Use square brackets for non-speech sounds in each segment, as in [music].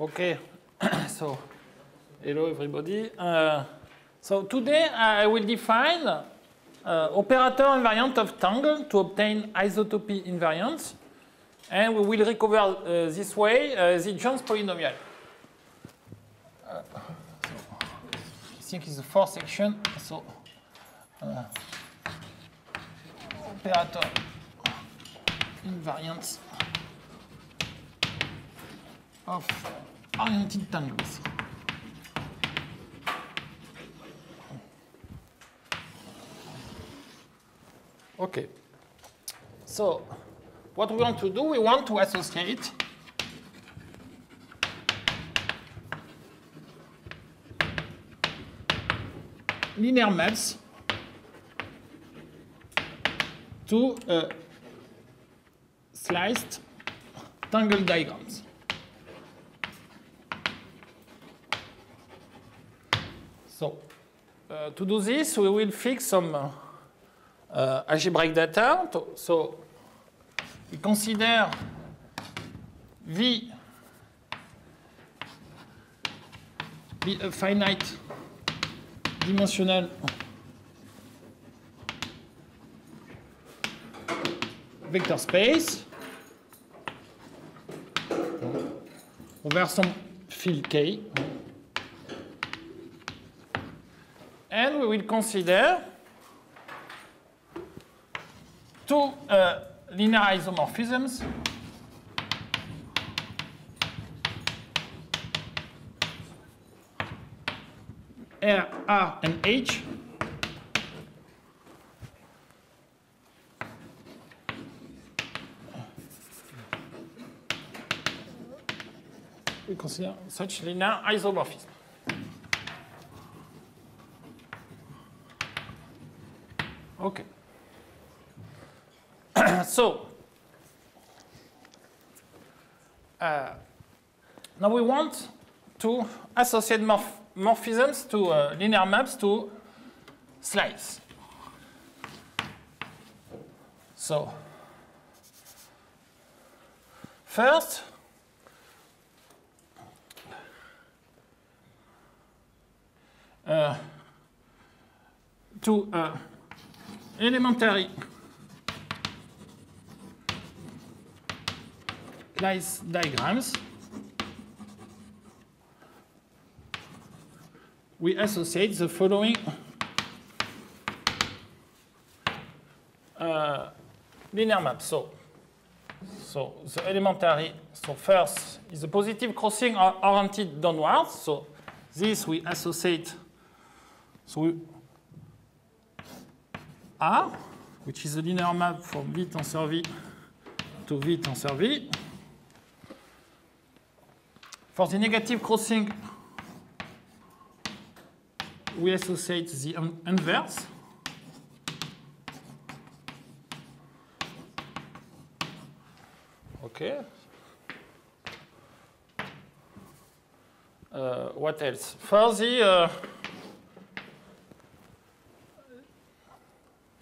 Okay, [clears throat] so hello everybody. Uh, so today I will define uh, operator invariant of tangle to obtain isotopy invariance. And we will recover uh, this way uh, the Jones polynomial. Uh, so I think it's the fourth section. So uh, operator invariance of oriented tangles. Okay. So what we want to do, we want to associate linear maps to uh, sliced tangle diagrams. Uh, to do this, we will fix some uh, uh, algebraic data. So we consider V a finite dimensional vector space over some field K. And we will consider two uh, linear isomorphisms R, R, and H we consider such linear isomorphism. Okay. [clears throat] so, uh, now we want to associate morph morphisms to uh, linear maps to slice. So, first, uh, to uh, elementary slice diagrams, we associate the following uh, linear map. So, so the elementary, so first is a positive crossing oriented downwards. So this we associate, so we, R, which is a linear map from V tensor V to V tensor V. For the negative crossing, we associate the inverse. Okay. Uh, what else? For the uh,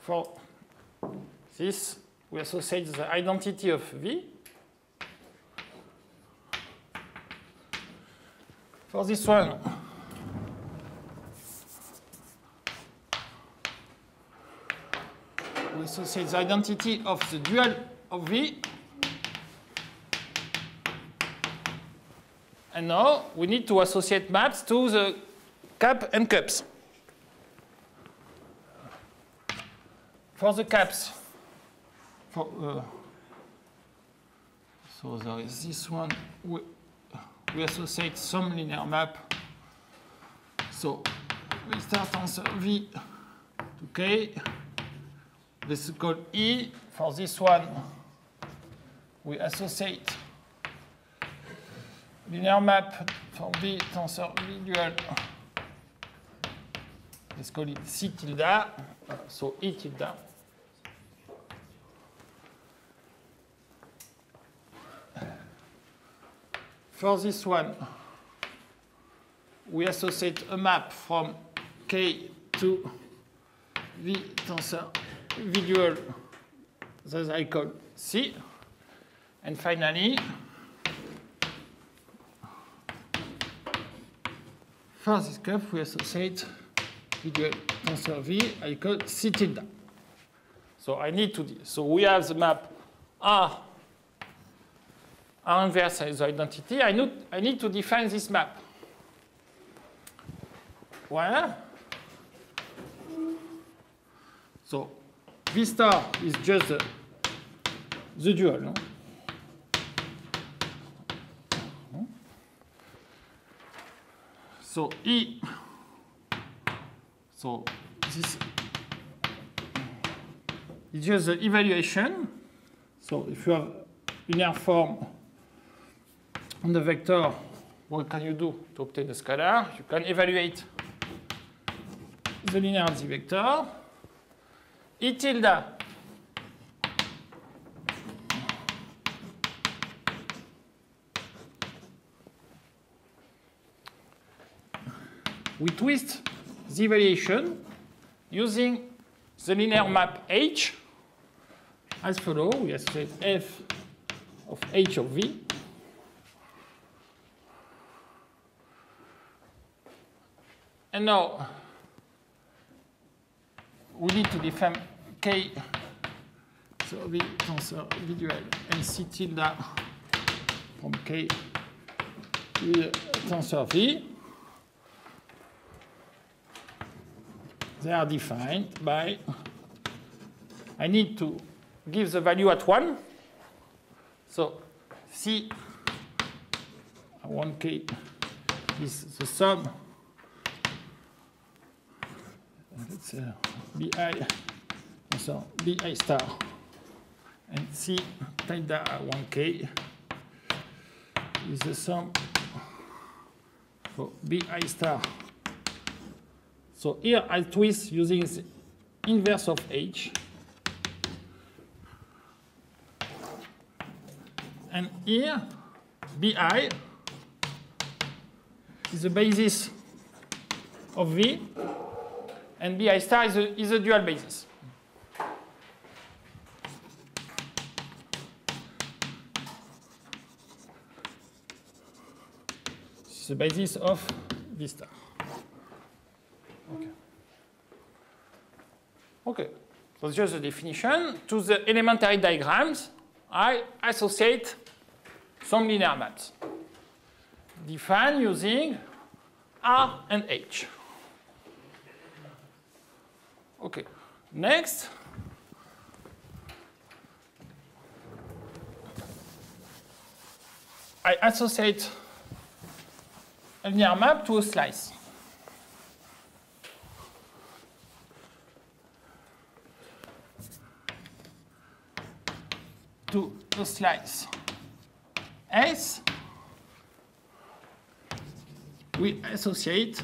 for this, we associate the identity of V. For this one, we associate the identity of the dual of V. And now we need to associate maps to the cap and cups. For the caps, for, uh, so there is this one, we, we associate some linear map. So we start on V to K. This is called E. For this one, we associate linear map for V tensor V dual. Let's call it C tilde. So E tilde. For this one, we associate a map from K to V tensor V dual that I call C. And finally, for this cup, we associate with tensor V I call C tilde. So I need to, do so we have the map R, R inverse the identity. I I need to define this map. Voilà. So V star is just the, the dual. No? So E, so this is just the evaluation. So if you have linear form on the vector, what can you do to obtain a scalar? You can evaluate the linearity vector. E tilde we twist the evaluation using the linear map H as follows. We associate f of H of V and now we need to define K. So the tensor individual and C tilde from K. With tensor V. They are defined by, I need to give the value at 1. So C 1k is the sum, let's say bi, so bi star, and C tilde 1k is the sum for bi star so here I twist using inverse of H. And here, BI is the basis of V, and BI star is a, is a dual basis. It's the basis of V star. Okay, so it's just a definition. To the elementary diagrams, I associate some linear maps. Define using R and H. Okay, next. I associate a linear map to a slice. to the slice S, we associate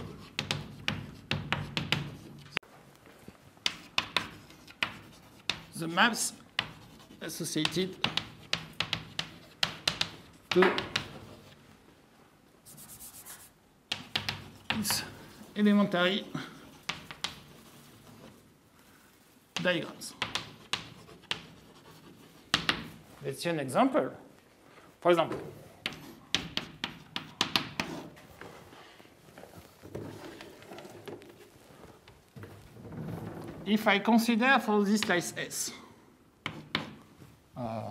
the maps associated to these elementary diagrams. Let's see an example. For example, if I consider for this slice S, uh,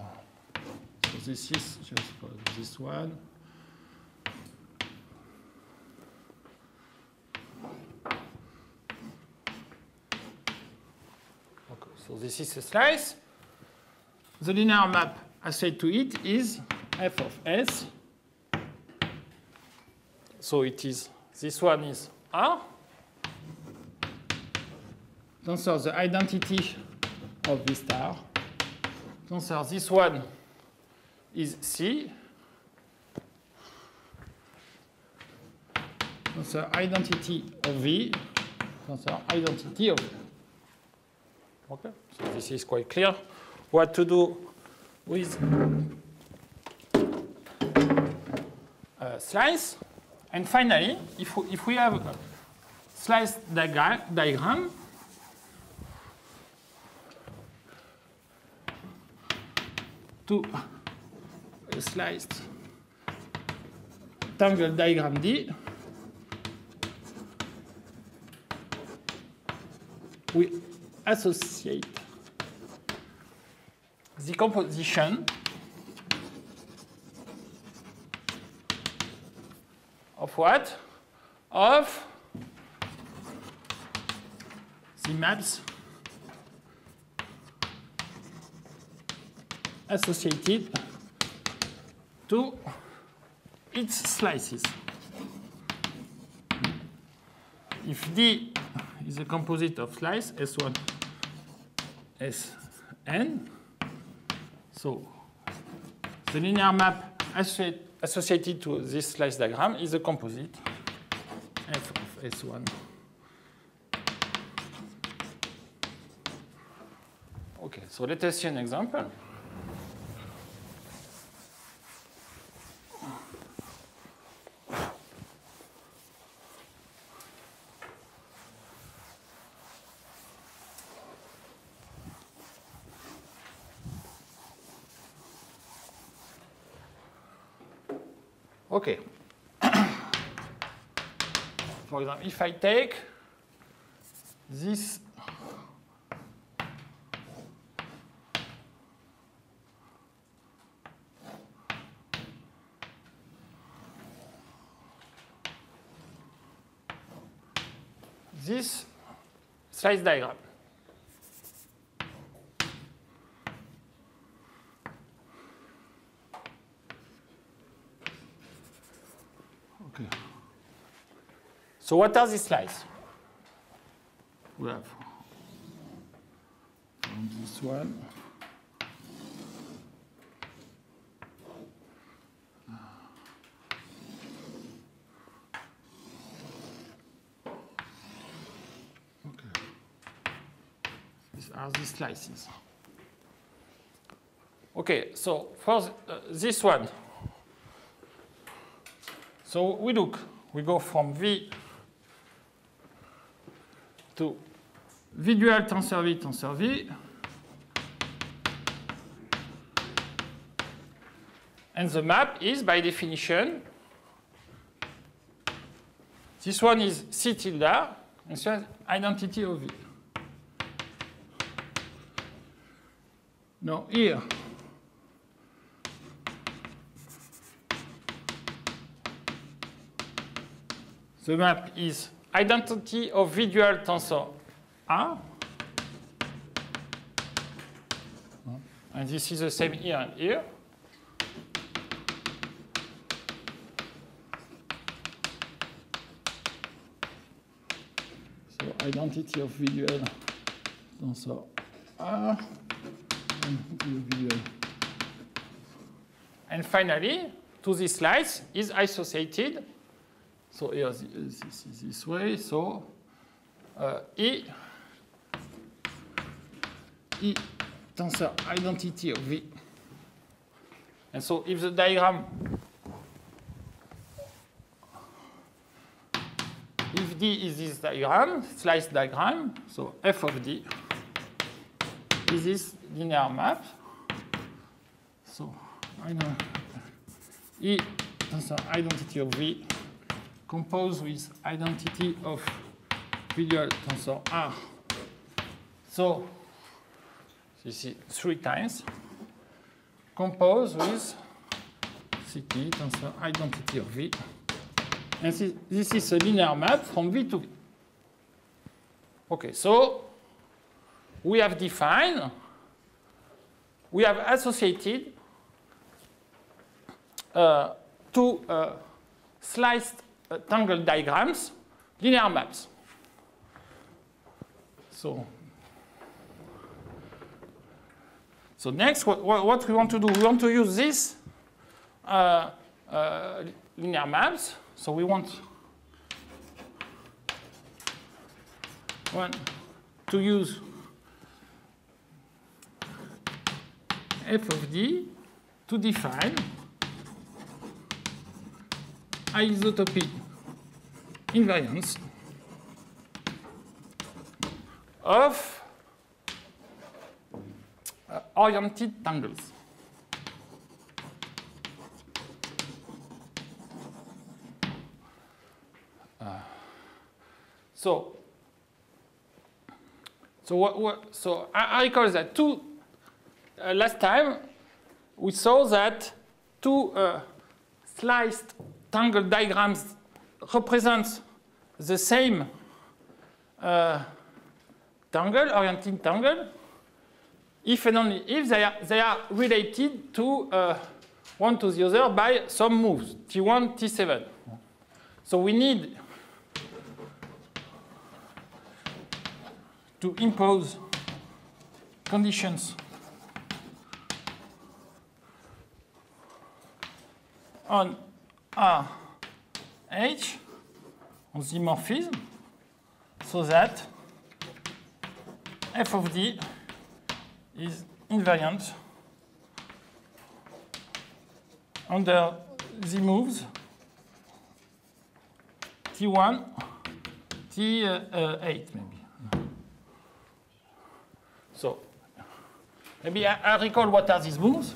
so this is just for this one. Okay, so this is a slice. The linear map I said to it is f of s. So it is, this one is R. Tensor the identity of V star. Tensor this one is C. Tensor identity of V. Tensor identity of V. Okay, so this is quite clear. What to do with a slice. And finally, if we, if we have a slice diagram, to sliced tangle diagram D. We associate the composition of what? Of the maps associated to its slices. If D is a composite of slice S1, Sn, so the linear map associated to this slice diagram is a composite f of S1. Okay, so let us see an example. Okay. Example, if I take this this slice diagram. So what are these slices? We have from this one. Okay. These are the slices. Okay, so for th- uh, this one, so we look, we go from V to V dual tensor V tensor V. And the map is, by definition, this one is C tilde, and so identity of V. Now here, the map is identity of V dual tensor A. And this is the same here and here. So identity of V dual tensor ah. A. And And finally, to this slice is associated so here this is this way. So uh, E E tensor identity of V. And so if the diagram if D is this diagram, slice diagram, so f of D is this linear map. So I know E tensor identity of V composed with identity of V dual tensor R. So this is three times composed with CT tensor identity of V. And this, this is a linear map from V to V. Okay, so we have defined, we have associated uh, two uh, sliced uh, tangle diagrams, linear maps. So, so next, what, what we want to do, we want to use this uh, uh, linear maps. So we want one to use f of d to define isotopy invariance of uh, oriented tangles. Uh, so So what, what, so I, I recall that two uh, last time we saw that two uh, sliced tangle diagrams represent the same uh, tangle, oriented tangle, if and only if they are, they are related to uh, one to the other by some moves, T1, T7. So we need to impose conditions on R H on the morphism so that f of d is invariant under the moves T1, T8 maybe. So maybe I, I recall what are these moves.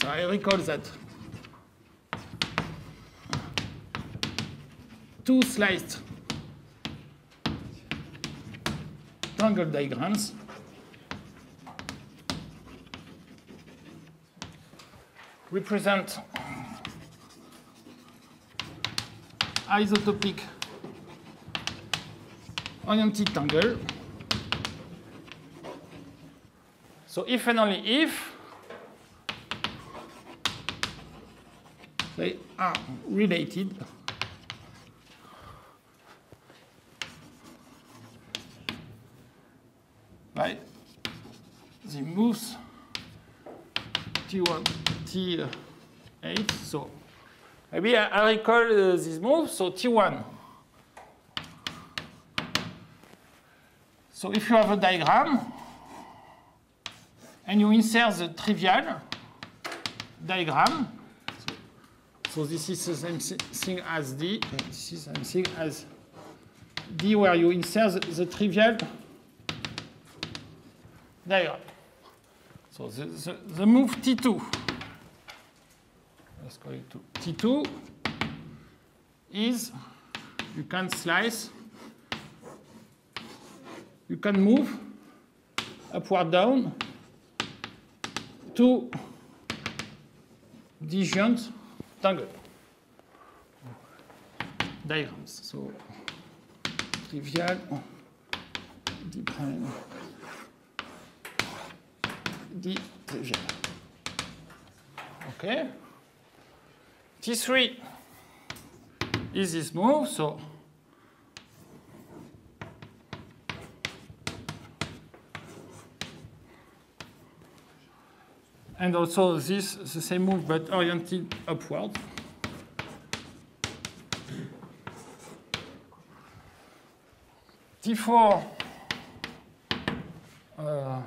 I recall that. Two sliced tangle diagrams. Represent isotopic oriented tangle. So if and only if they are related by the moves T1, T8. So maybe I, recall uh, this move. So T1. So if you have a diagram and you insert the trivial diagram, so this is the same thing as D. This is the same thing as D where you insert the, the trivial diagram. So the, the, the move T2, let's call it T2, is you can slice, you can move upward down to disjunct tangle diagrams. So trivial, D prime, D trivial. Okay. T3 is this move, so and also this the same move but oriented upward. T4 uh, uh,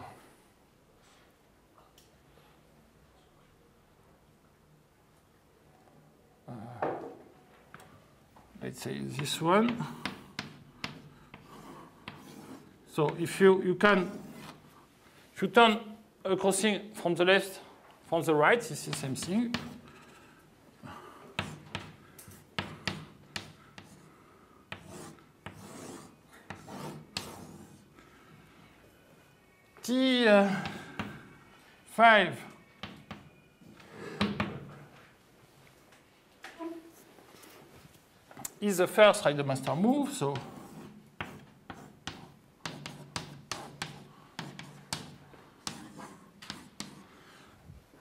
let's say this one. So if you, you can, if you turn a crossing from the left from the right, it's the same thing. T5 uh, is the first Reidemeister move, so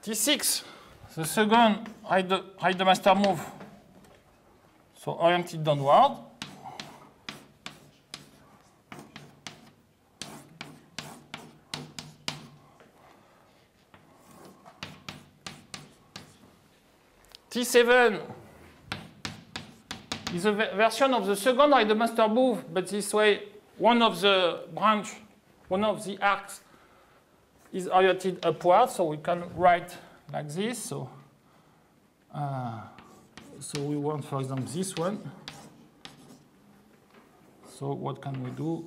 T6, the second Reidemeister move, so oriented downward. T7 is a version of the second Reidemeister move, but this way one of the branch, one of the arcs is oriented upward, so we can write like this. So, uh, so we want, for example, this one. So what can we do?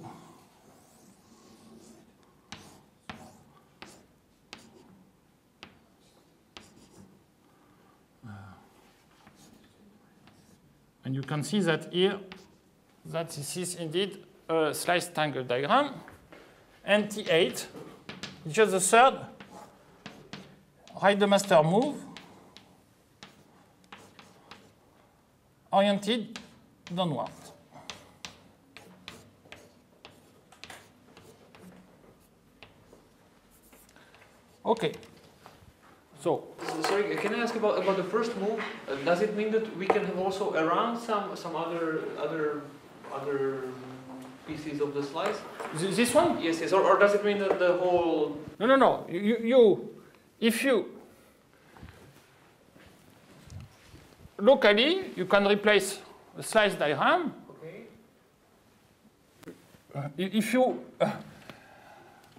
Uh, and you can see that here, that this is indeed a slice tangle diagram. And T8 is just the third Reidemeister move oriented downward. Okay. So. Sorry, can I ask about about the first move? Uh, does it mean that we can have also around some some other other other pieces of the slice? Th this one? Yes, yes. Or, or does it mean that the whole? No, no, no. You, you, if you locally, you can replace a slice diagram. Okay. If you uh,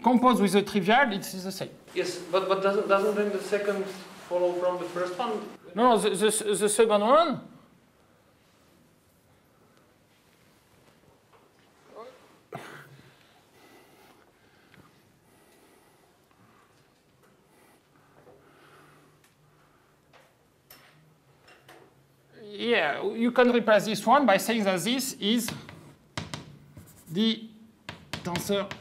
compose with a trivial, it is the same. Yes, but but doesn't doesn't then the second follow from the first one? No, no, the, the, the second one. Yeah, you can replace this one by saying that this is the tensor.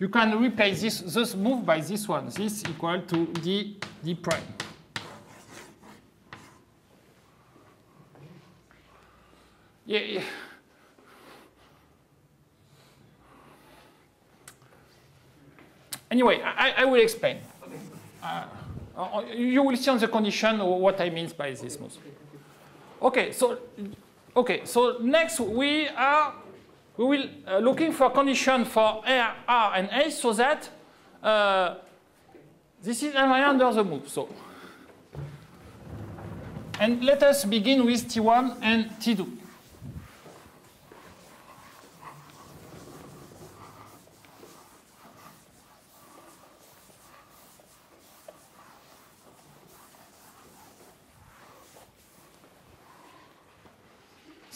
You can replace this, this move by this one. This equal to d, d prime. Yeah, yeah. Anyway, I, I will explain. Uh, uh, you will see on the condition what I mean by this move. Okay, so okay, so next we are we will uh, looking for condition for R, R, and S so that uh, this is under the move. So, and let us begin with T1 and T2.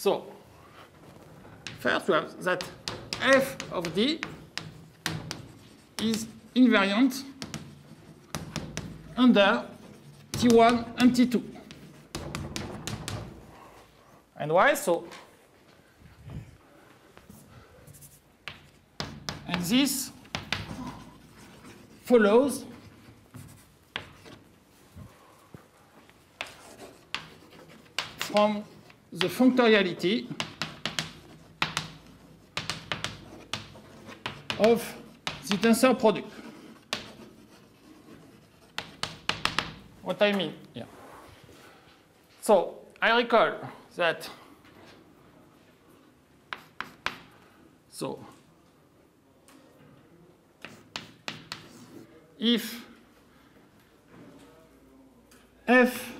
So, first we have that f of d is invariant under T1 and T2. And why? So, and this follows from the functoriality of the tensor product. What I mean here. So I recall that so if f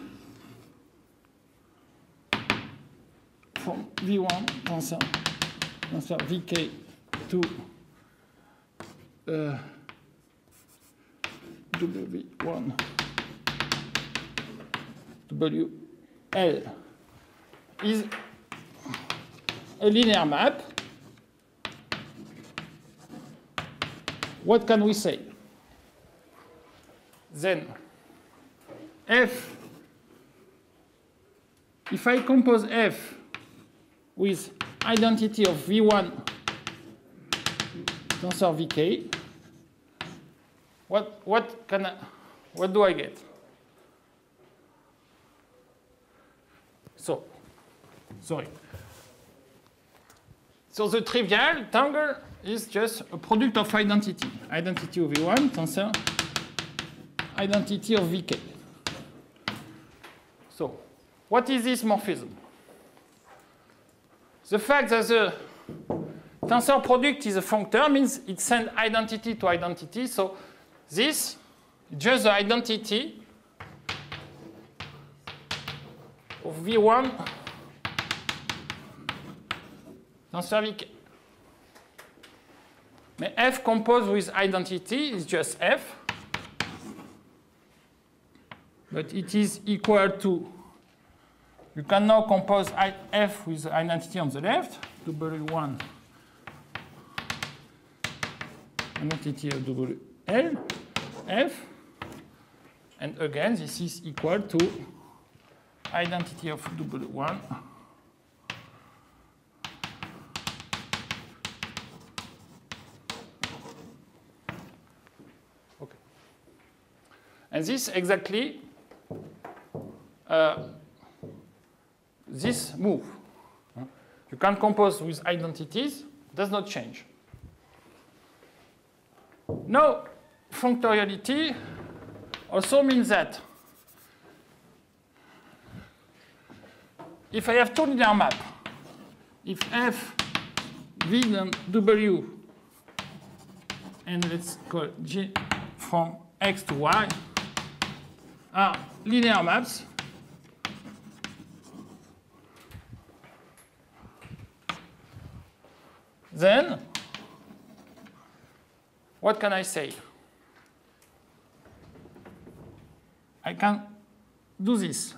V1 tensor, tensor Vk to uh, W1 WL is a linear map. What can we say? Then F, if I compose F with identity of V1 tensor Vk, what, what, can I, what do I get? So, sorry. So the trivial tangle is just a product of identity. Identity of V1 tensor identity of Vk. So, what is this morphism? The fact that the tensor product is a functor means it sends identity to identity. So this just the identity of V1 tensor Vk. But F composed with identity is just F. But it is equal to you can now compose f with identity on the left. W1 identity of WL, F, and again, this is equal to identity of W1 Okay. And this exactly uh, this move. You can compose with identities, does not change. Now, functoriality also means that if I have two linear map, if f v and w and let's call g from x to y are linear maps, then what can I say? I can do this.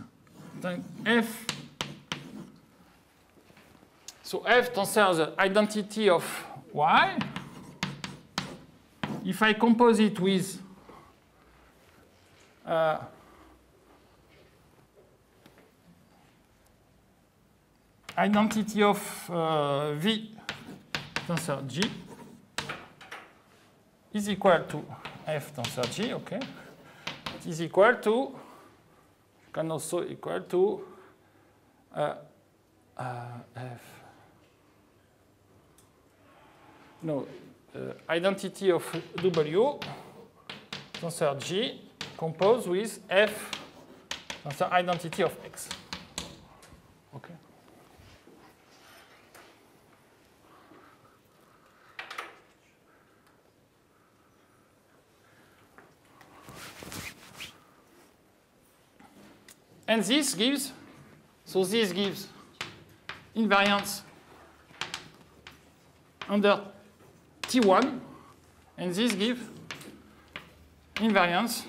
Then f, so f concerns the identity of y. If I compose it with uh, identity of uh, v tensor G is equal to f tensor G, okay? It is equal to, can also equal to uh, uh, f, no, uh, identity of W tensor G composed with f tensor identity of x, okay? And this gives, so this gives invariance under T1, and this gives invariance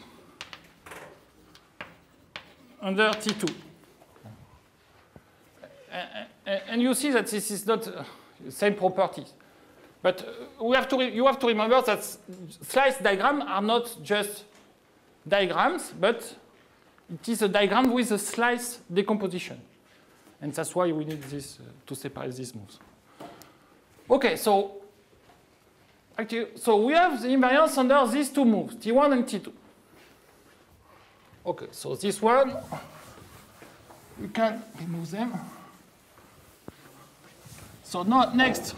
under T2. And you see that this is not the same properties. But uh, we have to you have to remember that slice diagrams are not just diagrams, but it is a diagram with a slice decomposition. And that's why we need this uh, to separate these moves. Okay, so actually, so we have the invariance under these two moves, T1 and T2. Okay, so this one, we can remove them. So now next,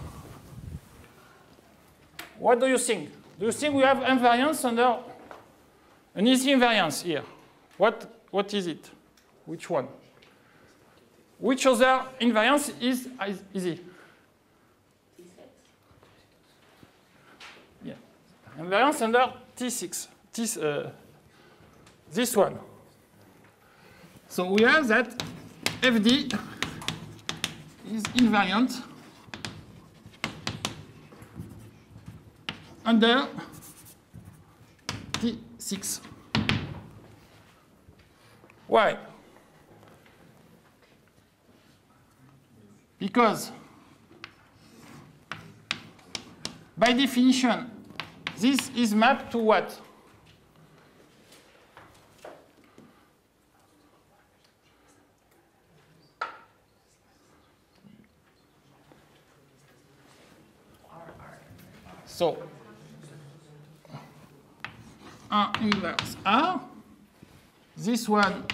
what do you think? Do you think we have invariance under an easy invariance here? What what is it? Which one? Which other invariance is easy? Yeah. Invariance under T6. T, uh, this one. So we have that FD is invariant under T6. Why? Because by definition, this is mapped to what? So, inverse R this one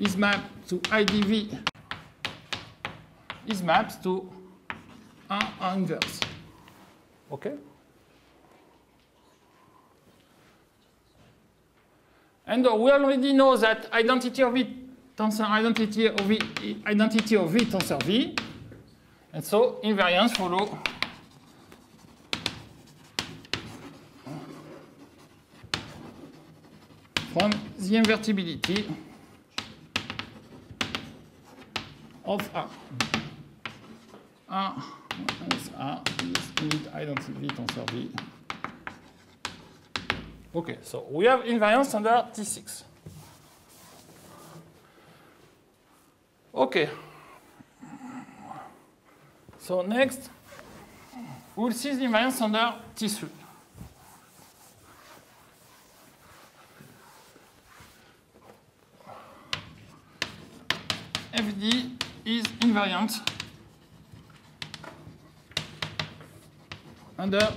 is mapped to IDV is mapped to R inverse. Okay? And we already know that identity of V tensor identity of V identity of V tensor V. And so invariance follow from the invertibility of R. R minus R is unit identity tensor V. Okay, so we have invariance under T6. Okay. So next, we'll see the invariance under T3. Is invariant under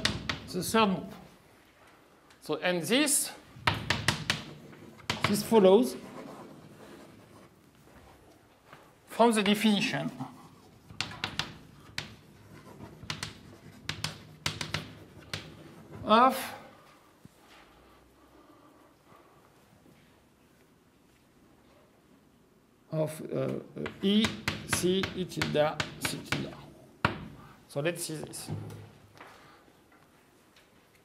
the third move. So, and this, this follows from the definition of of uh, E, C, E tilde, C tilde. So let's see this.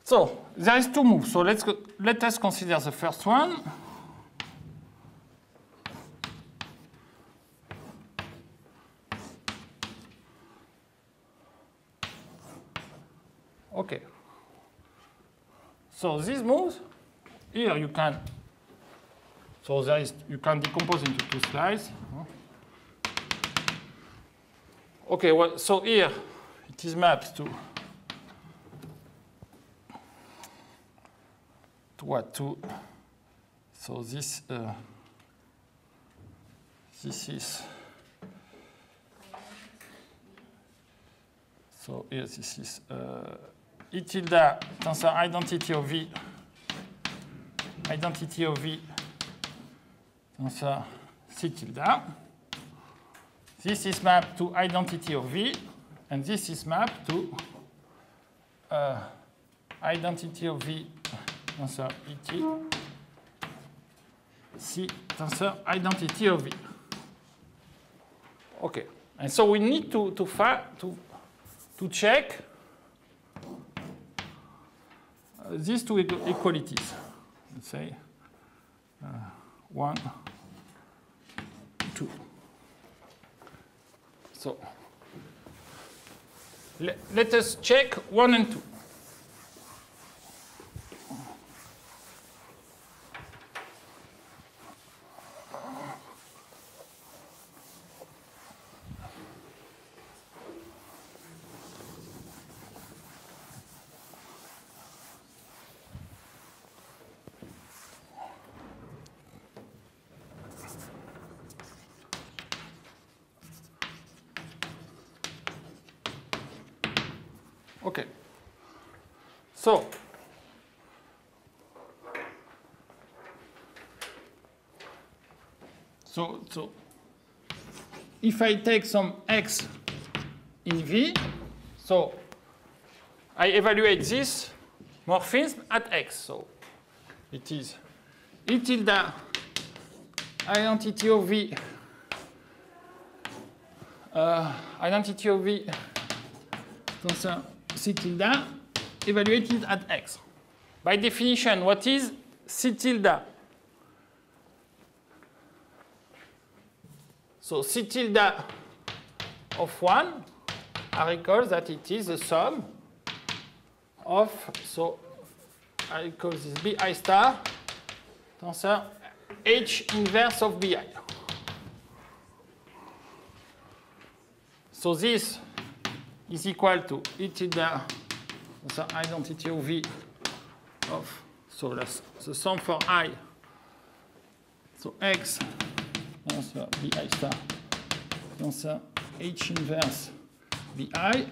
So there is two moves. So let's go, let us consider the first one. Okay. So these moves, here you can, so there is, you can decompose into two slices. Okay, well, so here it is mapped to, to what? To, so this, uh, this is, so here this is, uh, E tilde tensor identity of V, identity of V tensor C tilde. This is mapped to identity of V, and this is mapped to uh, identity of V tensor ET, C tensor identity of V. Okay, and so we need to to to to check these two equalities, let's say uh, one, two. So let, let us check one and two. Okay. So, so, so if I take some x in V, so I evaluate this morphism at x. So it is E tilde identity of V, uh, identity of V tensor C tilde evaluated at x. By definition, what is C tilde? So C tilde of 1, I recall that it is the sum of, so I call this Bi star tensor H inverse of Bi. So this is equal to E tilde, the identity of V of, so that's the sum for I, so X, tensor Bi star, tensor H inverse Bi.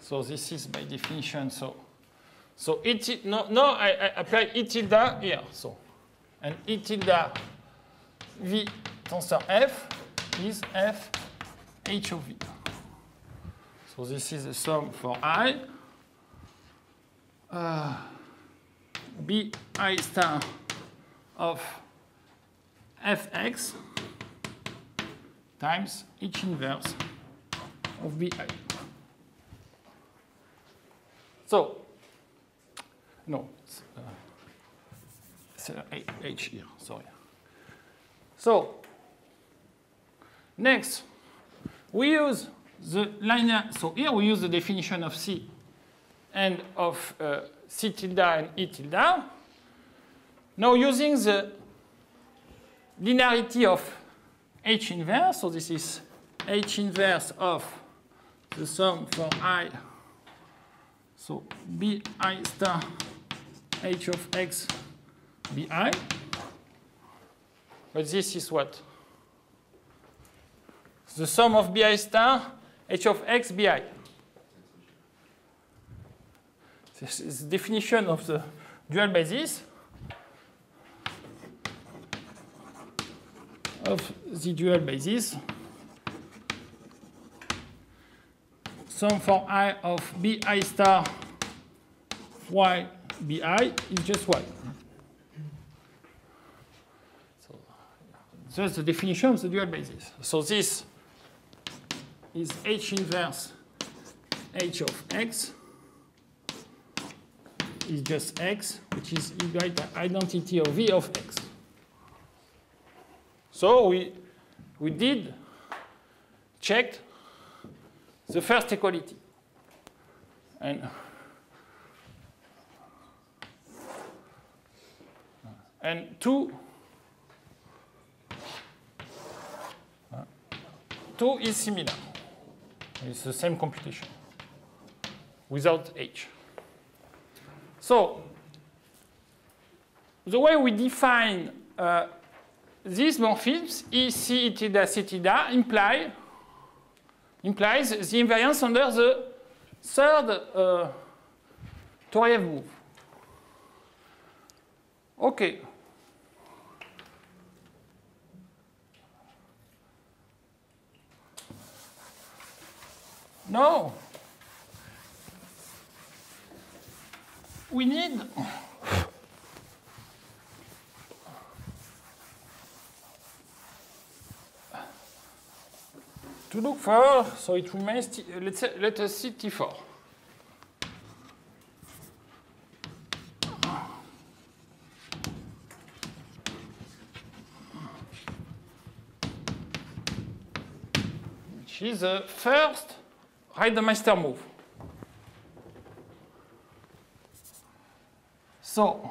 So this is by definition, so, so E no, no I, I apply E tilde here, so, and E tilde V tensor F is f h of v. So this is the sum for i. Uh, b i star of fx times h inverse of bi. So, no, uh, it's, uh, h here, sorry. So, Next, we use the linear, so here we use the definition of C and of uh, C tilde and E tilde. Now using the linearity of H inverse. So this is H inverse of the sum for i. So bi star h of x bi. But this is what? The sum of bi star h of x bi. This is the definition of the dual basis of the dual basis. Sum for i of bi star y bi is just y. So that's the definition of the dual basis. So this is h inverse h of x is just x, which is the identity of v of x. So we, we did check the first equality. And and two two is similar. It's the same computation without h. So the way we define uh, these morphisms, E, C, theta, C, theta, imply, implies the invariance under the third uh, move. Okay. No. We need to look for, so it remains, t, euh, let's say, let us see T4. Which is uh, the first Reidemeister move. So,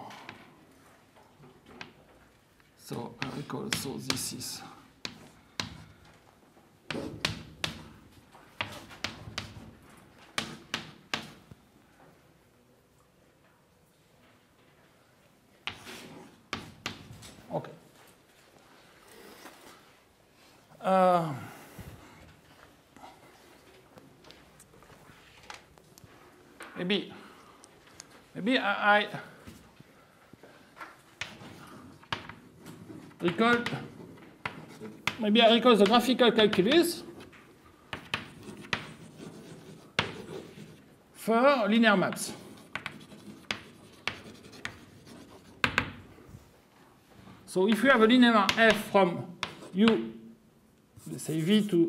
so I recall, so this is Okay. Uh, maybe, maybe I, I recall, maybe I recall the graphical calculus for linear maps. So if you have a linear f from u, say v to,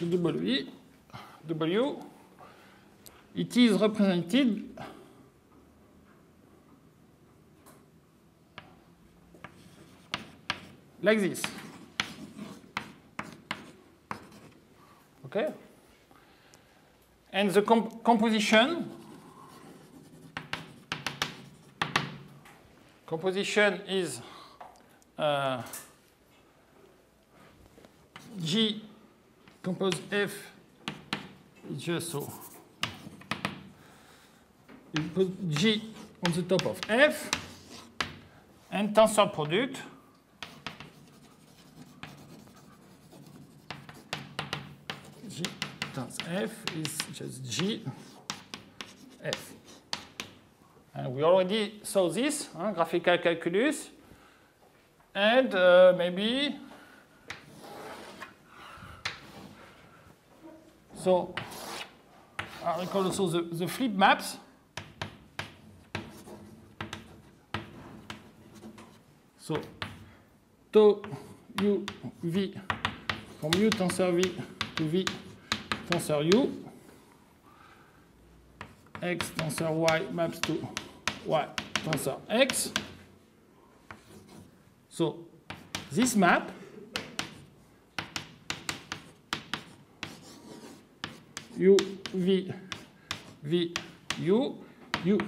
w, w, it is represented like this. Okay? And the comp composition composition is uh, G compose F is just so. You put G on the top of F and tensor product G times F is just G F. And we already saw this, huh, graphical calculus. And uh, maybe, so I recall also the, the flip maps. So tau u v. From u tensor v to v. Tensor u. X. Tensor y. Maps to y. Tensor x. So this map u v v u,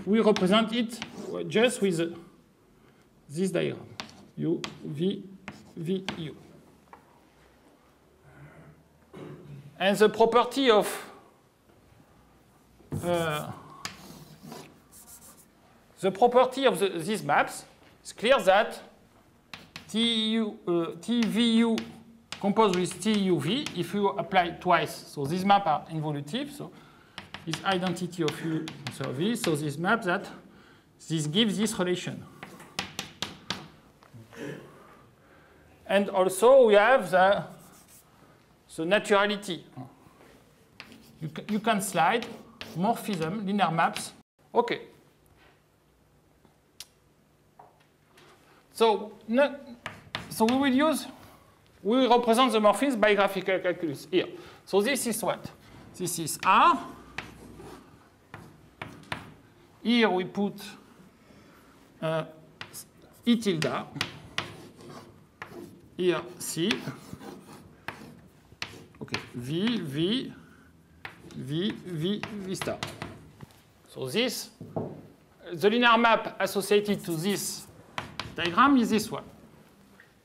we represent it just with this diagram u v v u. And the property of uh, the property of the, these maps is clear that TU, uh, TVU composed with TUV, if you apply twice, so these maps are involutive, so is identity of U so V, so this map that this gives this relation. And also we have the, the naturality. You, you can slide morphism, linear maps. Okay. So, no, so we will use, we represent the morphism by graphical calculus here. So this is what? This is R. Here we put uh, E tilde. Here C. Okay, V, V, V, V, V star. So this, the linear map associated to this diagram is this one.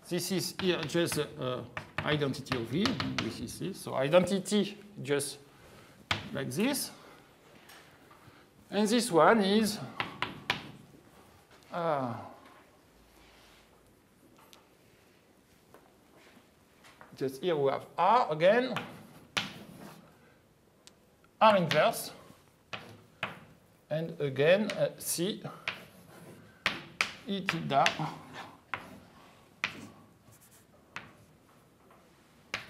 This is here just uh, identity of V, this is this. So identity just like this. And this one is uh, just here we have R again, R inverse, and again uh, C, E tilde,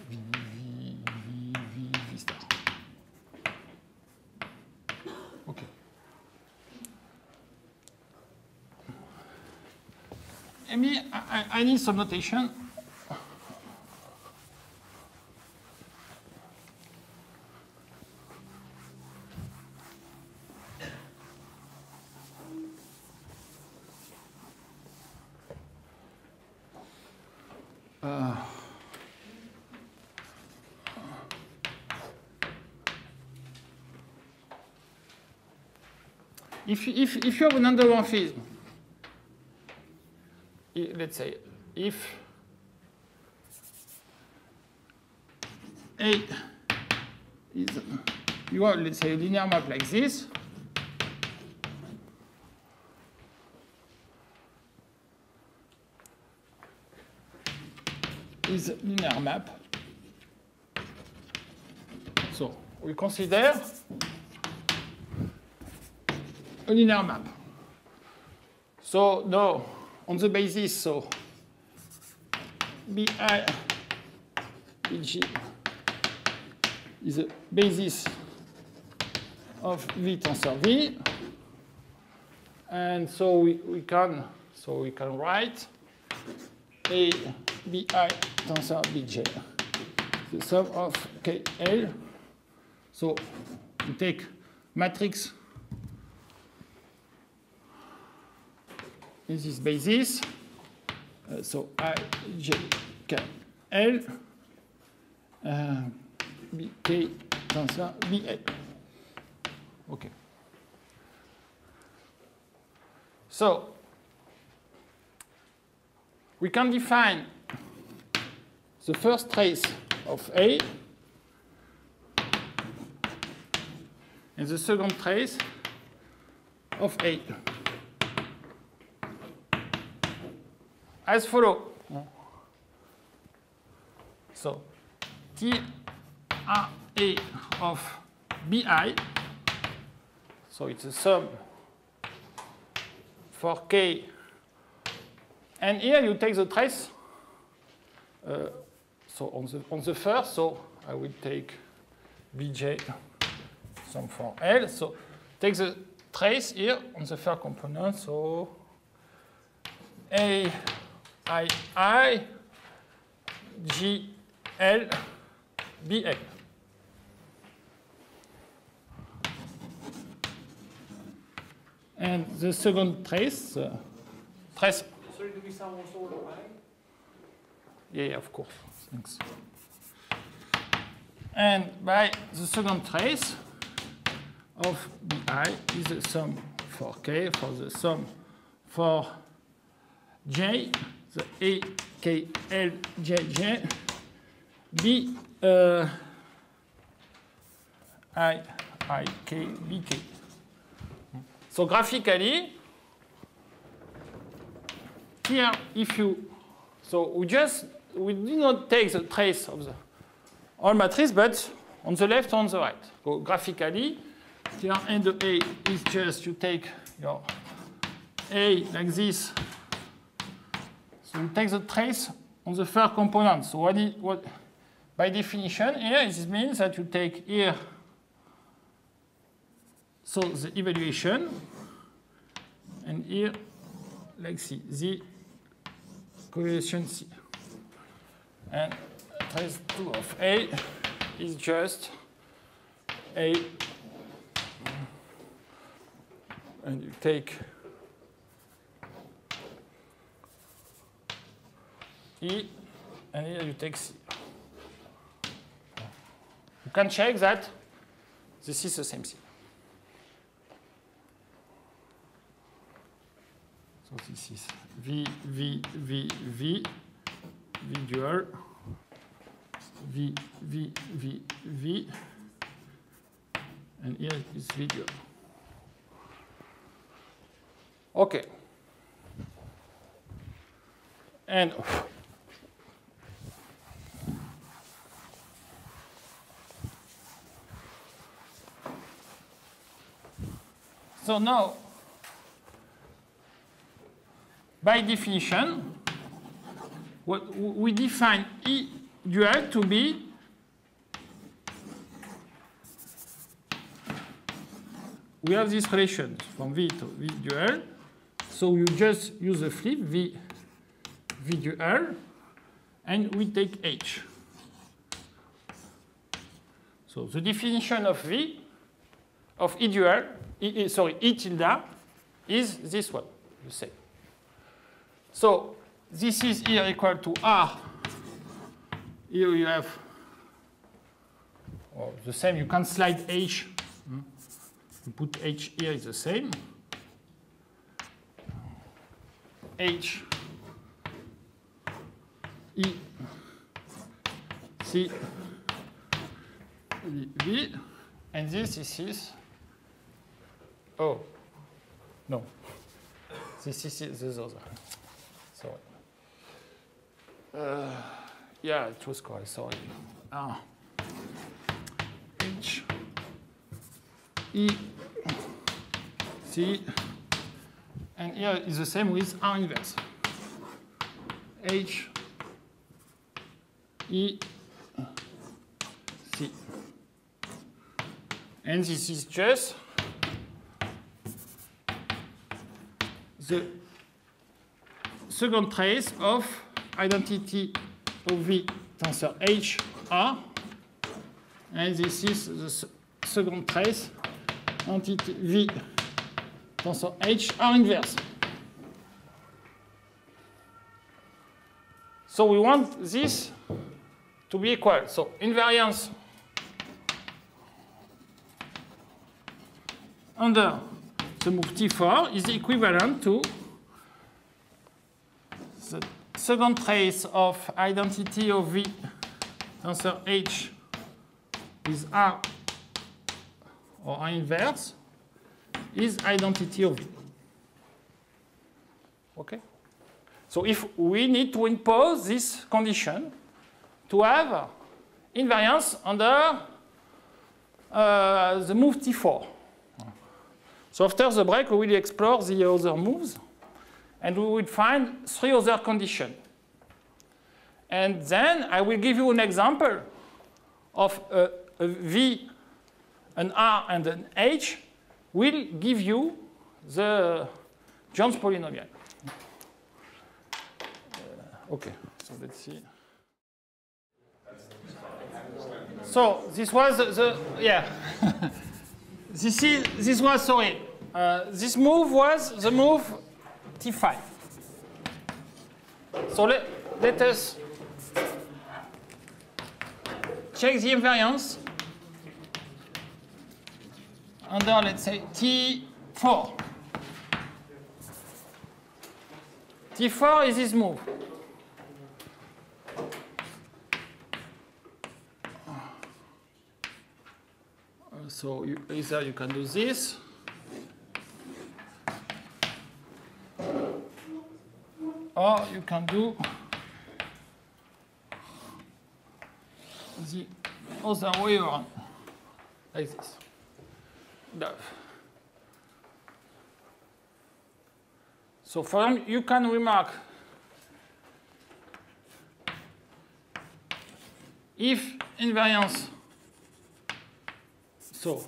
V, V, V, V, V star. Okay. Maybe I, I need some notation. Uh, if, if, if you have an endomorphism, let's say if A is, you have, let's say, linear map like this, is linear map. So we consider a linear map. So now, on the basis, so BI, is the basis of V tensor V. And so we, we can so we can write A BI tensor Bj. The sum of KL. So we take matrix in this basis. Uh, so I, J, K, L, uh, B, K, B, L. Okay. So we can define the first trace of A and the second trace of A. as follow. So T A A of BI, so it's a sum for K. And here you take the trace. Uh, so on the, on the first, so I will take Bj sum for L. So take the trace here on the first component. So A I I G L B L. And the second trace, uh, trace. Sorry, do we sum also the I? Yeah, yeah, of course. Thanks. And by the second trace of bi is the sum for k for the sum for j, the a k l j j b uh, I, I, K, B, K. So graphically, here, if you, so we just, we do not take the trace of the whole matrix, but on the left, on the right. So graphically, here end of A is just you take your A like this. So you take the trace on the first component. So what, is, what by definition here, this means that you take here, so the evaluation, and here, like C, the coevaluation C. And trace 2 of A is just A, and you take E, and here you take C. You can check that this is the same thing. So this is V, V, V, V, V dual, V, V, V, V, and here is V dual. Okay. And So now, by definition, what we define E dual to be we have this relation from V to V dual. So you just use a flip V, V dual, and we take H. So the definition of V, of E dual, E, E- sorry, E tilde is this one, the same. So this is here equal to R. Here you have well, the same. You can slide H. hmm? You put H here is the same. H E C V and this, this is oh. No. This is this other sorry uh, yeah it was correct sorry ah. H. E. C. And here is the same with R inverse. H. E. C. And this is just the second trace of identity of V tensor H R. And this is the second trace entity V tensor H R inverse. So we want this to be equal. So invariance under the move T4 is equivalent to the second trace of identity of V tensor H is R or inverse is identity of V. Okay? So if we need to impose this condition to have invariance under uh, the move T4. So after the break, we will explore the other moves, and we will find three other conditions. And then I will give you an example of a, a V, an R, and an H will give you the Jones polynomial. Uh, okay, so let's see. So this was the, the yeah. [laughs] this is this was sorry. Uh, this move was the move T5. So let, let us check the invariance under let's say T4. T4 is this move. so you, either you can do this. Or you can do. The other way around, like this. So for you can remark. If invariance so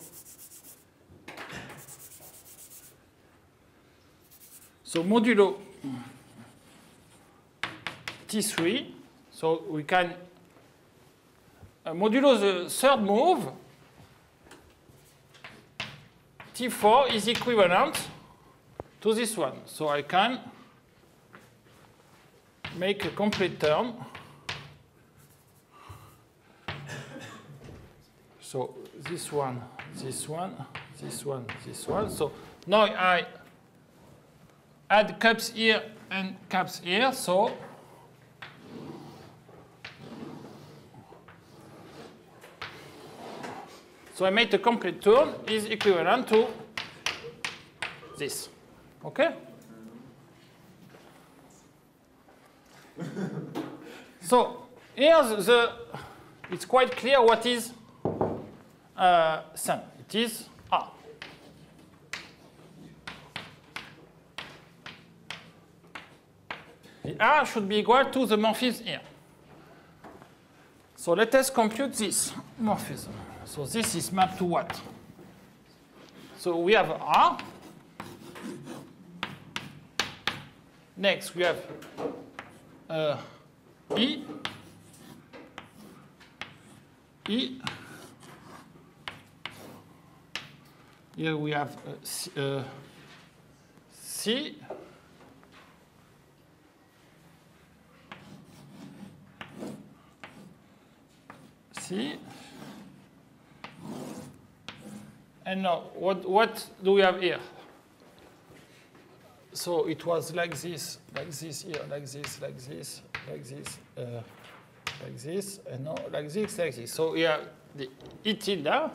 so modulo T3 so we can uh, modulo the third move T4 is equivalent to this one. So I can make a complete term. So this one, this one, this one, this one. So now I add caps here and caps here. So So I made the complete turn is equivalent to this. Okay? so here the, it's quite clear what is uh, sum. It is R. The R should be equal to the morphism here. So let us compute this morphism. So this is mapped to what? So we have R. Next, we have uh, E. E. Here we have uh, C, uh, C. C. And now, what, what do we have here? So it was like this, like this here, like this, like this, like this, uh, like this, and now like this, like this. So here, the E tilde.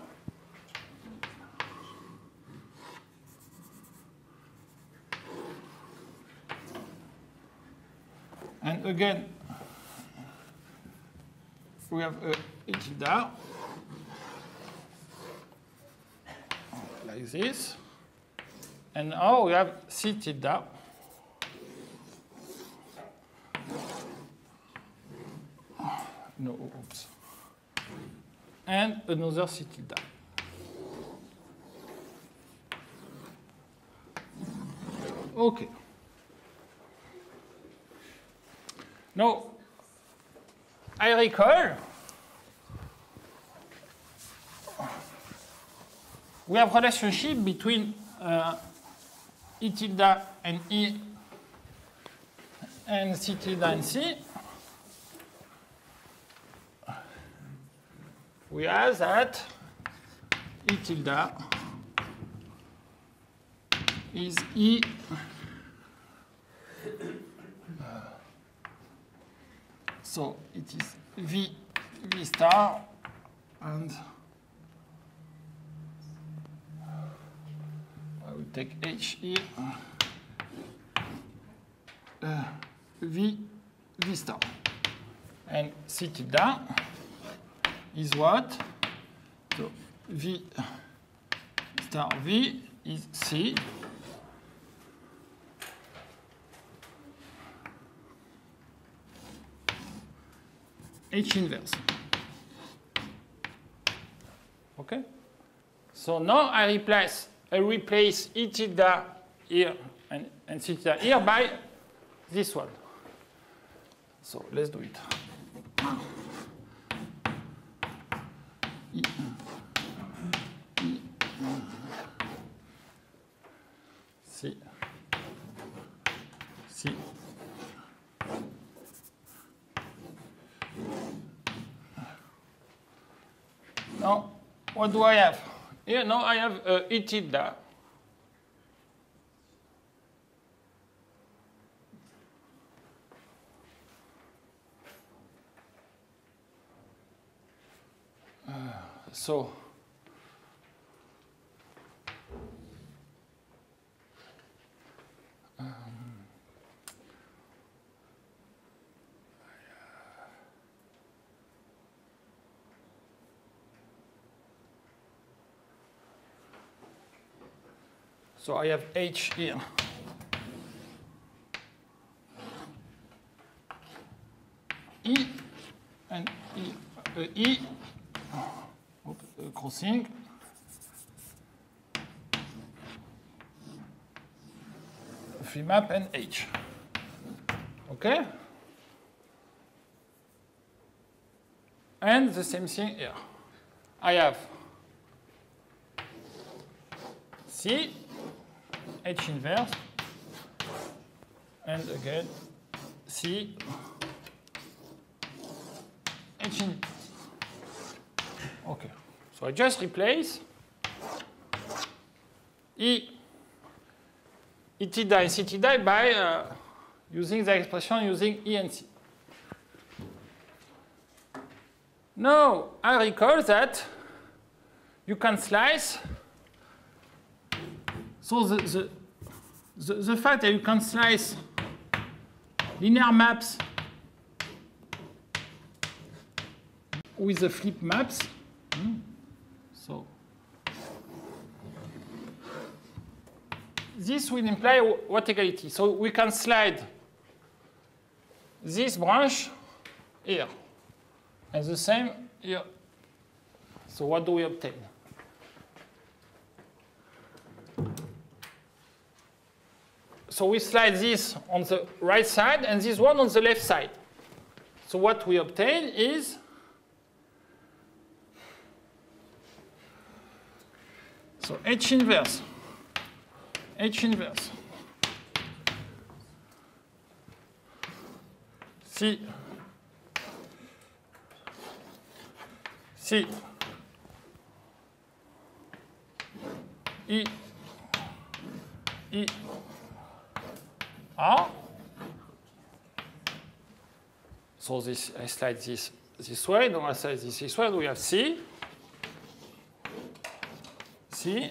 And again, we have a E tilde. like this. And now we have C tilde. No, oops. And another C tilde. Okay. Now, I recall we have relationship between uh, E tilde and E and C tilde and C. We have that E tilde is E so it is V V star and I will take H here, uh, V, V star. And C tilde is what? So V star V is C. H inverse. Okay? So now I replace I replace E tilde here and, and tilde here by this one. So let's do it. E, e, C, C, now what do I have? Yeah, now I have uh, E tilde. Uh, so So I have H here. E and E, uh, E Oops, uh, crossing. Map and H. Okay? And the same thing here. I have C, H inverse, and again C, H inverse. Okay, so I just replace E, ET die, C tilde by uh, using the expression using E and C. Now, I recall that you can slice. So the, the, the, the fact that you can slice linear maps with the flip maps. hmm, So this will imply what equality? So we can slide this branch here. And the same here. So what do we obtain? So we slide this on the right side and this one on the left side. So what we obtain is so H inverse, H inverse, C. C. E. E So this I slide this this way, then I slide this this way. We have C? C.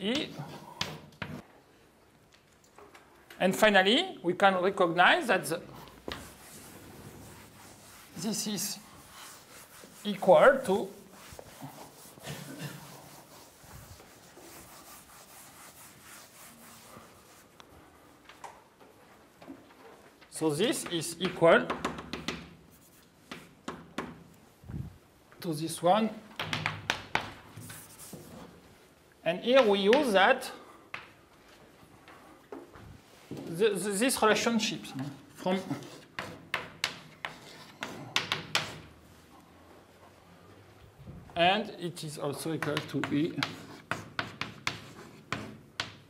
E. And finally we can recognize that the, this is equal to So this is equal to this one. And here we use that these relationships from and it is also equal to E.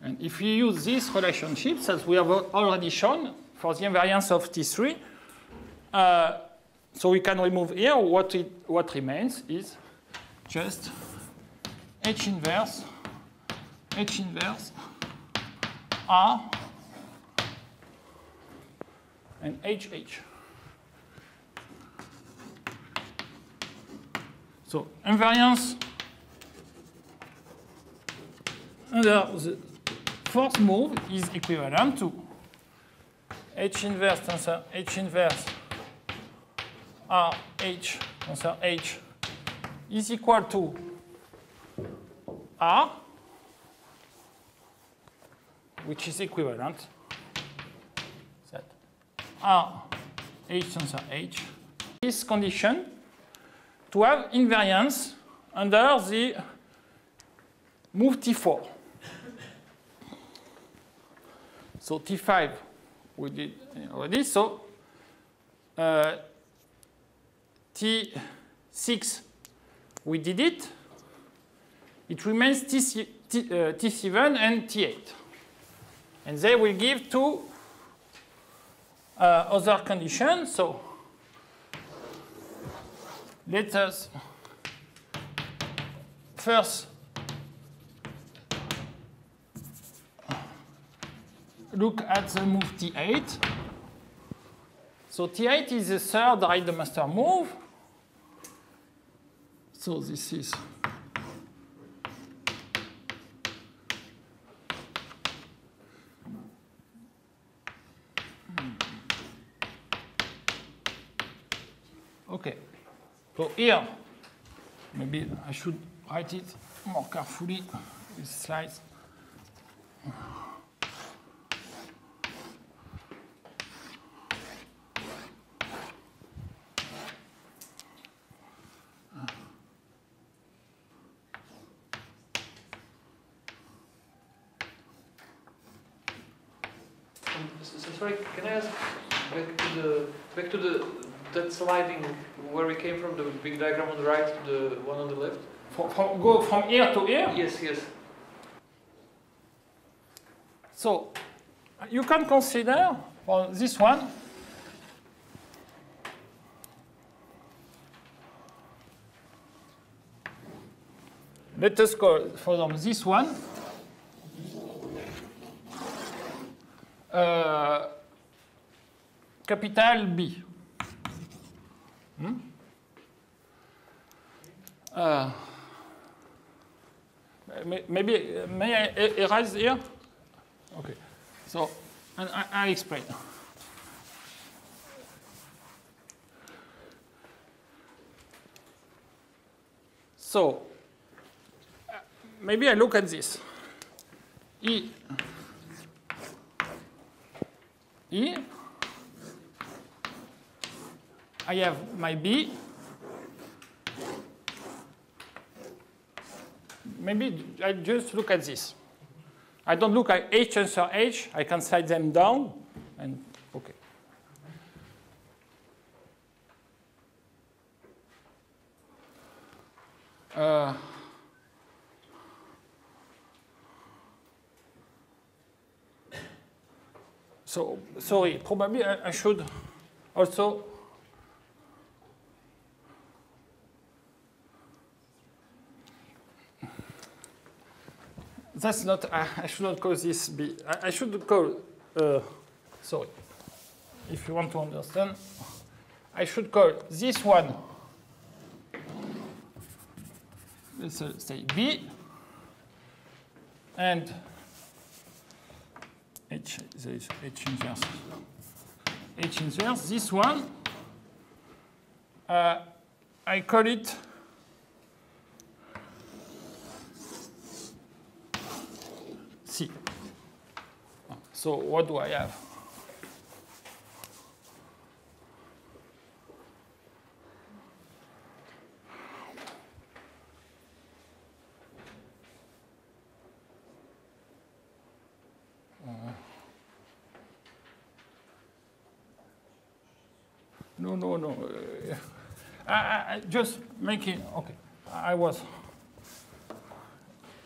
And if we use these relationships, as we have already shown for the invariance of T3, uh, so we can remove here, what, it, what remains is just H inverse, H inverse, R, and HH. So invariance under the fourth move is equivalent to H inverse tensor H inverse. R H tensor H. Is equal to R, which is equivalent. That R H tensor H. This condition to have invariance under the move T4. So T5 we did already. So uh, T6 we did it. It remains T, T, uh, T7 and T8. And they will give two uh, other conditions. So let us first look at the move T8. So T8 is the third master move. So this is Okay. So here, maybe I should write it more carefully This slice. Um, s- s- sorry, can I ask back to the back to the that sliding where we came from the big diagram on the right to the one on the left? From, from, go from here to here. Yes, yes. So you can consider for this one let us call for them this one uh, capital B. Hmm? Uh, maybe may I erase here? Okay. So, and I, I explain. So, uh, maybe I look at this. E. E. I have my B. Maybe I just look at this. I don't look at H answer H. I can slide them down and okay. Uh, so sorry, probably I, I should also That's not, I, I should not call this B. I, I should call, uh, sorry, if you want to understand, I should call this one, let's say B, and H, H inverse. H inverse, this one, uh, I call it C. So what do I have? Uh, No, no, no. uh, I, just make it, okay. I was,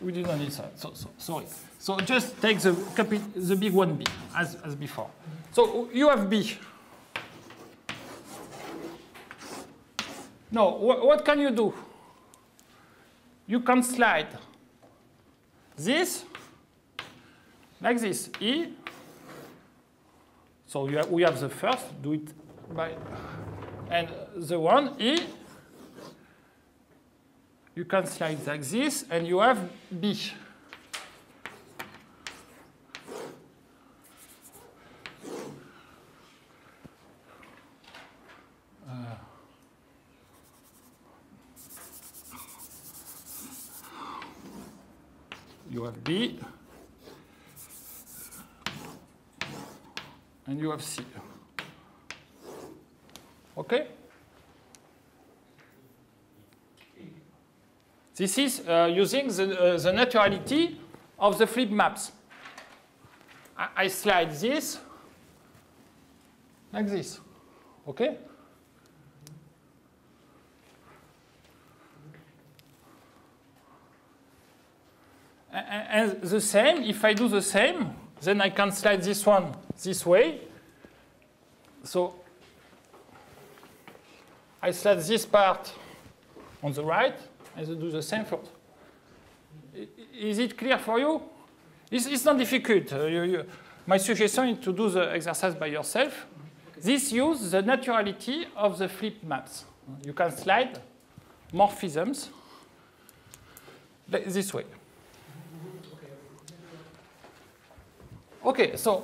we didn't that, so, so, sorry. So just take the, the big one B, as, as before. So you have B. No, wh- what can you do? You can slide this, like this, E. So you have, we have the first, do it by, and the one, E. You can slide like this, and you have B. Uh, you have B, and you have C. Okay? This is uh, using the, uh, the naturality of the flip maps. I, I slide this like this. Okay? And the same, if I do the same, then I can slide this one this way. So I slide this part on the right, and I do the same for. Is it clear for you? It's, it's not difficult. Uh, you- you- my suggestion is to do the exercise by yourself. This uses the naturality of the flip maps. You can slide morphisms this way. Okay, so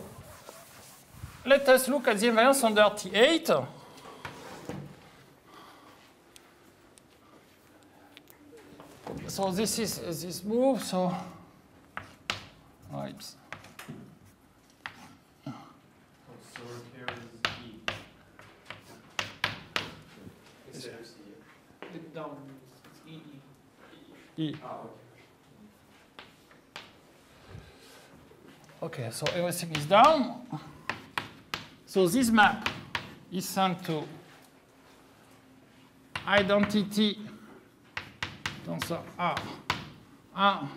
let us look at the invariance under T8. So this is this move. So C. Down E E. Okay, so everything is down. So this map is sent to identity tensor A. A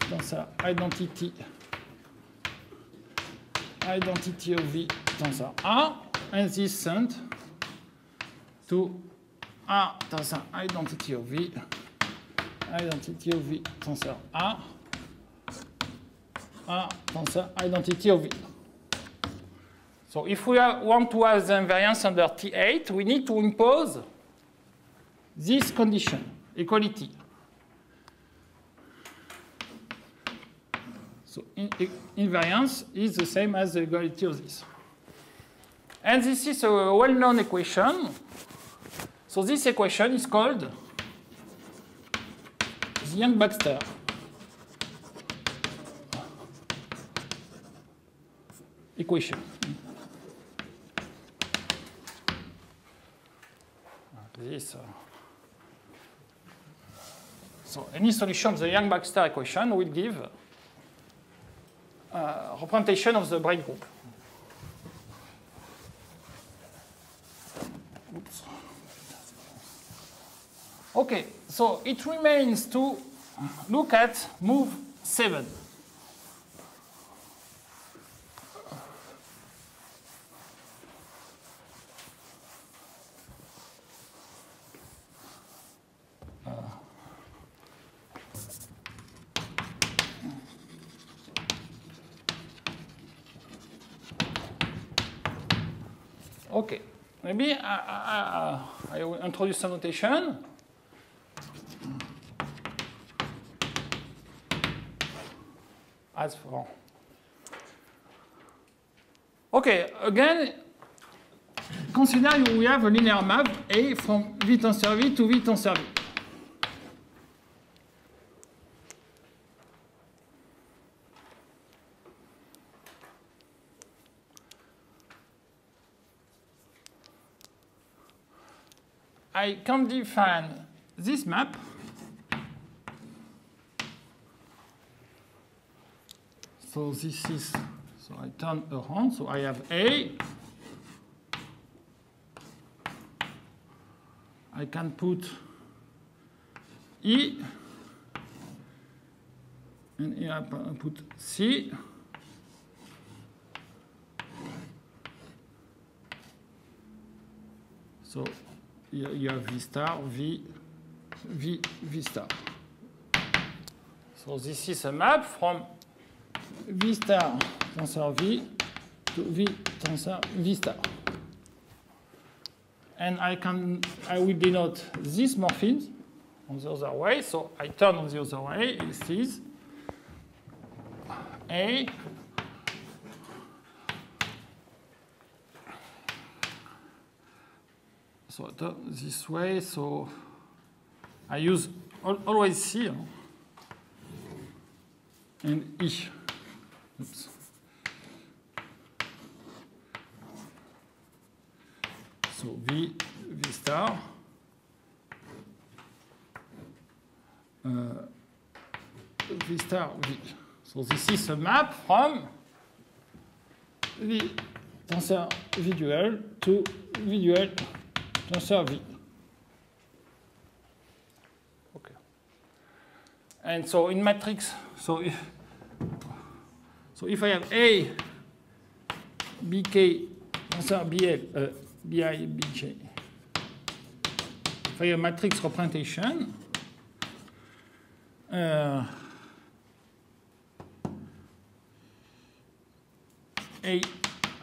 tensor identity identity of V tensor A, and this sent to A tensor identity of V identity of V tensor A a tensor identity of V. So if we want to have the invariance under T8, we need to impose this condition, equality. So in, in- invariance is the same as the equality of this. And this is a well-known equation. So this equation is called the Yang-Baxter. equation. This, uh, so any solution of the Yang-Baxter equation will give uh, representation of the braid group. Oops. Okay, so it remains to look at move 7. Maybe I, will introduce some notation. As for. Okay, again, consider we have a linear map A from V to V I can define this map. So this is so I turn around so I have A. I can put E. And here I put C. So you have V star, V, V, V star. So this is a map from V star tensor V to V tensor V star. And I can, I will denote this morphism on the other way. So I turn on the other way. It is A So this way, so I use al- always huh? and E. So V, V star. Uh, V star V. So this is a map from V tensor V dual to V dual tensor V. Okay. And so in matrix, so if so if I have A BK tensor BL uh, BI BJ. If I have matrix representation, uh, A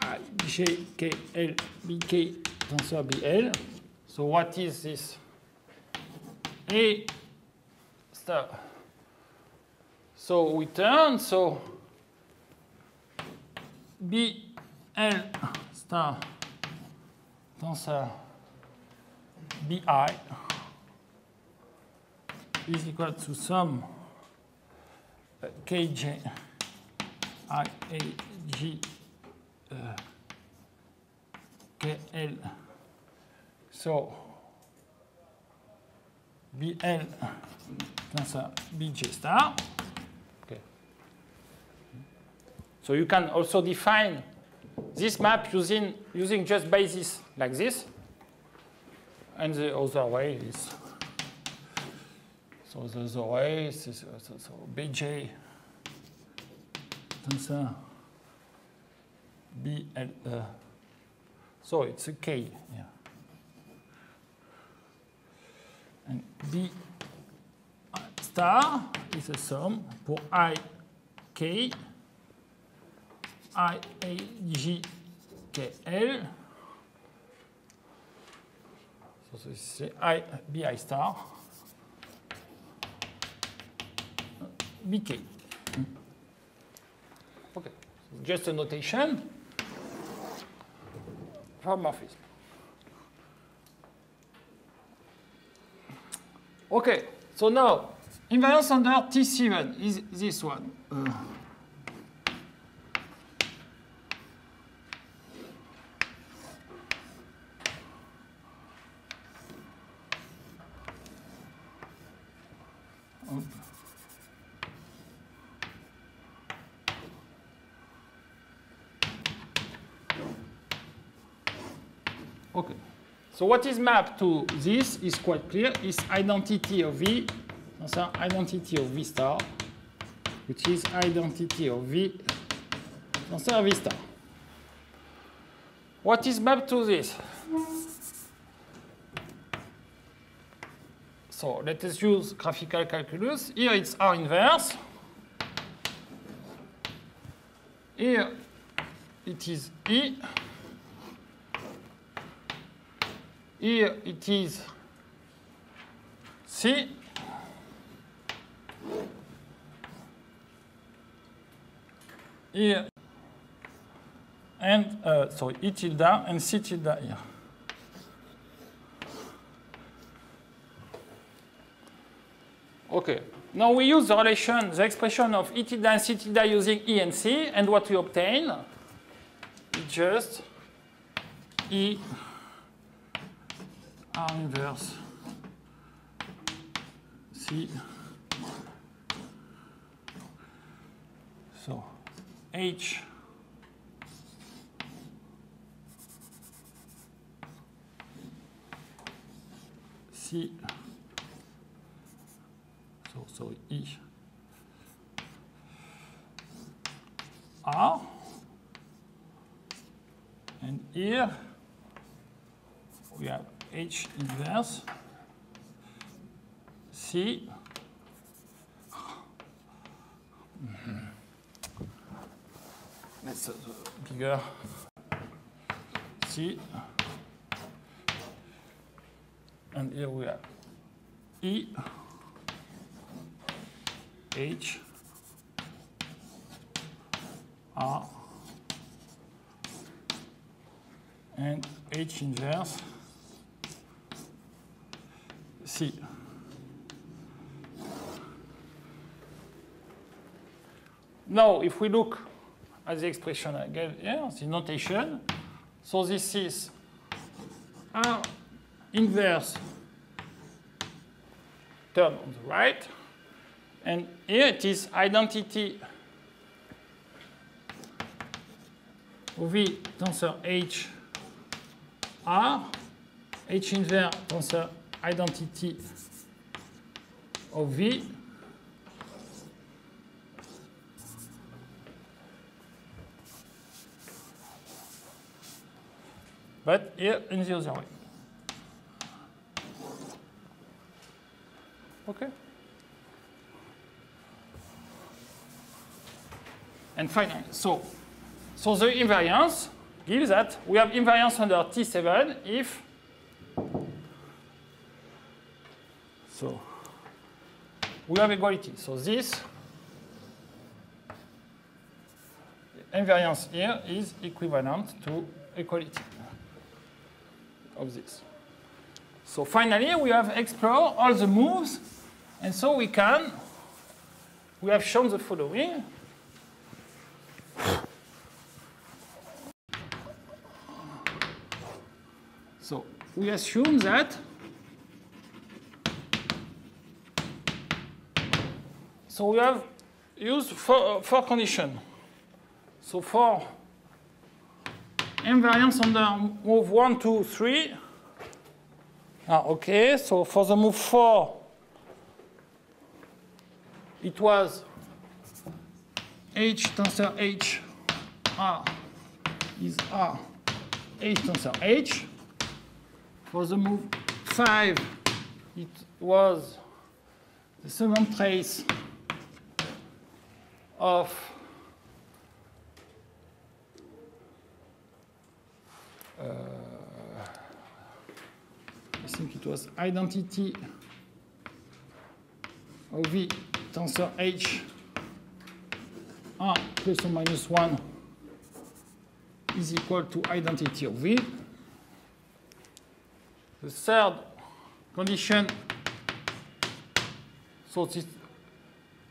I J K L B K tensor BL. So what is this? A star. So we turn, so B L star tensor BI is equal to sum Kj I, A, J, uh, K, L. So, BL, tensor BJ star. Okay. So you can also define this map using, using just basis like this. And the other way is, so the other way is, so, so, BJ tensor BL. Uh, so it's a K here. And B star is a sum pour I, K, I, A, J, K, L. C'est I, BI star, BK. Okay, just a notation for morphism. Okay, so now invariance under T7 is this one. Uh, Okay. So what is mapped to this is quite clear. Is identity of V, so identity of V star, which is identity of V, so V star. What is mapped to this? So let us use graphical calculus. Here it's R inverse. Here it is E. Here it is C. Here and uh, sorry, E tilde and C tilde here. Okay. Now we use the relation, the expression of E tilde and C tilde using E and C, and what we obtain is just E R inverse C. So H C. So so E R and here we have H inverse. C. Let's uh, bigger. C. And here we have E. H. R. And H inverse C. Now, if we look at the expression I gave here, the notation, so this is R inverse term on the right, and here it is identity V tensor H R, H inverse tensor identity of V but here in the other way. Okay? And finally, so, so the invariance gives that we have invariance under T7 if So we have equality. So this invariance here is equivalent to equality of this. So finally, we have explored all the moves, and so we can, we have shown the following. So we assume that so we have used four, four conditions. So for invariance under move 1, 2, 3. Ah, okay, so for the move 4, it was H tensor H R is R H tensor H. For the move 5, it was the second trace of uh, I think it was identity of tensor H R plus or minus 1 is equal to identity of V. The third condition, so this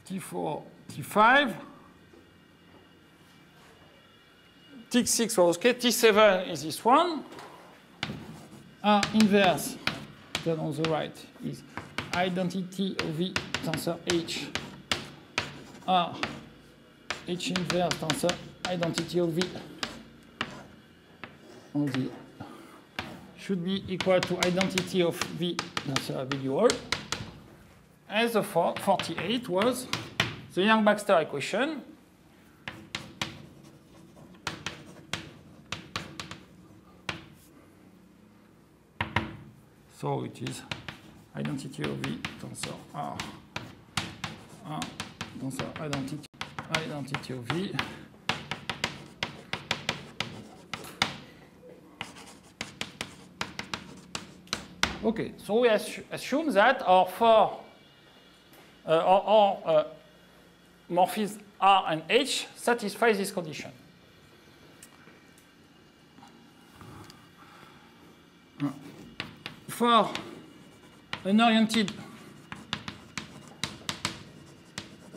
T4, T5, T6 was okay, T7 is this one. R inverse, then on the right, is identity of V tensor H R H inverse tensor identity of V on the should be equal to identity of V tensor individual. And the 48 was the Yang-Baxter equation. So it is identity of V tensor R, R tensor identity, identity of V. Okay, so we assume that our four, uh, our, our uh, morphisms R and H satisfy this condition. For an oriented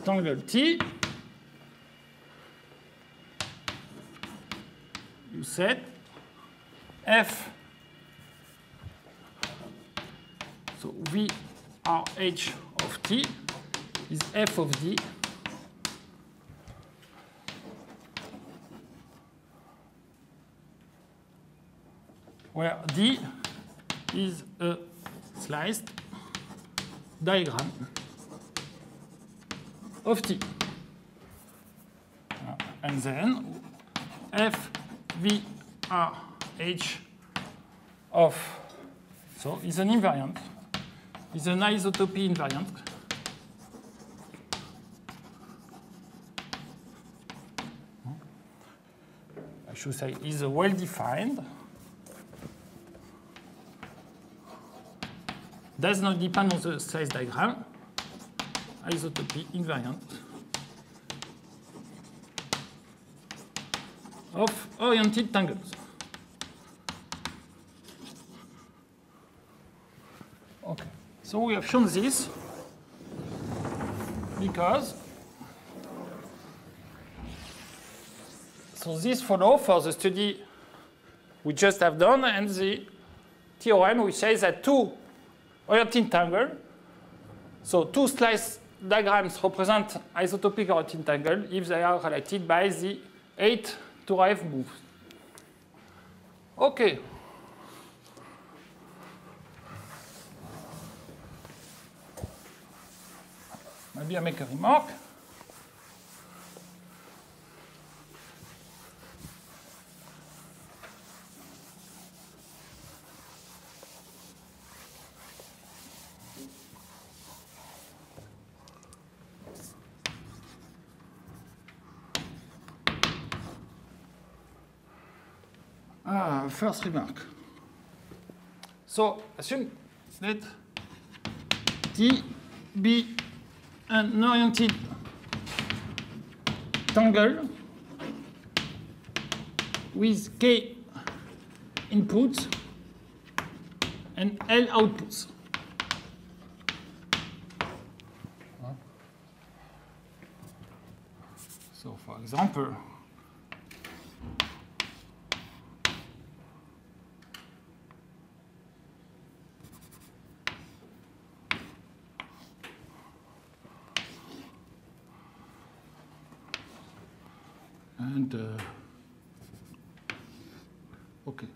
tangle T, you set F So V R H of t is f of d where d is a sliced diagram of t. Uh, And then f v r h of so is an invariant is an isotopy invariant. I should say is a well defined. Does not depend on the slice diagram. Isotopy invariant of oriented tangles. Okay. So we have shown this because so this follow for the study we just have done and the theorem which says that two oriented tangle, so two slice diagrams represent isotopic oriented tangle if they are related by the eight derived moves. Okay. Maybe I make a remark. First remark. So assume that T be an oriented tangle with K inputs and L outputs. So for example, And uh, okay.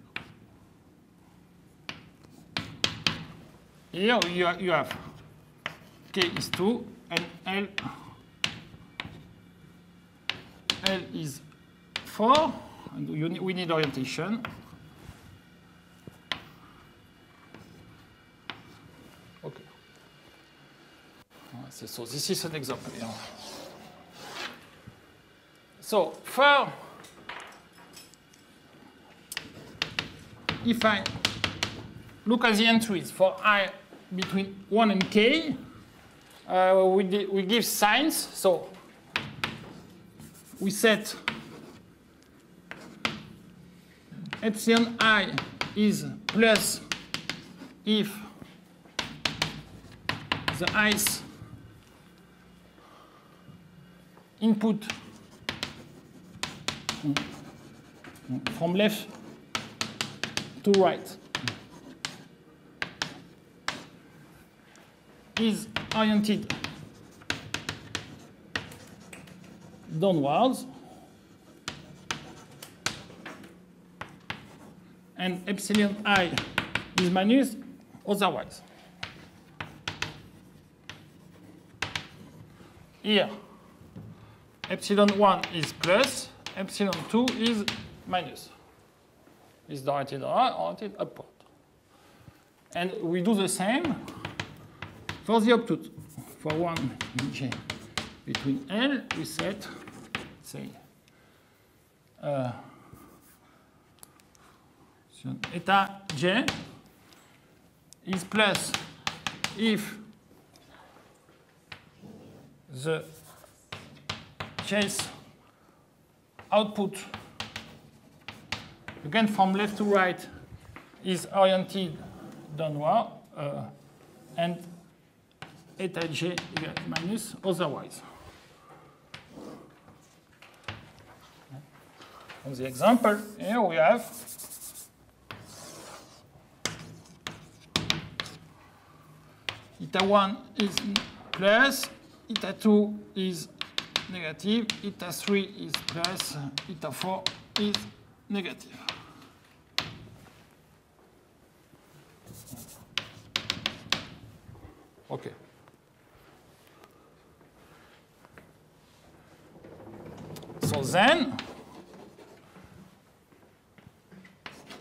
Here you, ha- you have k is 2 and L, L is 4, and you we need orientation. Okay. So, this is an example. So for if I look at the entries for i between 1 and k, uh, we, we give signs. So we set epsilon i is plus if the ice input from left to right is oriented downwards and epsilon i is minus otherwise. Here, epsilon 1 is plus, epsilon 2 is minus. Is directed oriented upward. And we do the same for the obtuse. For one j between L, we set, say, uh, eta j is plus if the chase output again from left to right is oriented downward uh, and eta j minus otherwise. On the example, here we have eta 1 is plus, eta 2 is negative, eta 3 is plus, eta 4 is negative. Okay. So then,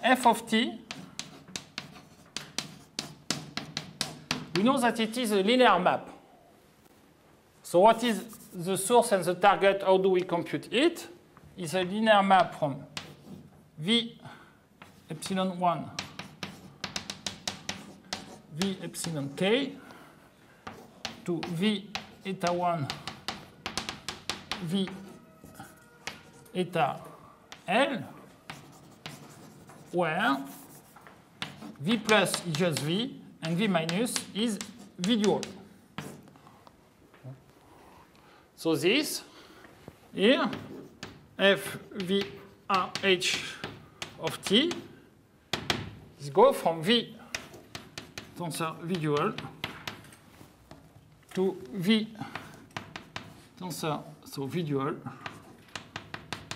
f of t, we know that it is a linear map. So what is the source and the target? How do we compute it? It's a linear map from v epsilon 1 v epsilon k to v eta 1 v eta L, where V plus is just V and V minus is V dual. So this here, F V R H of T is go from V tensor V dual to V tensor so V dual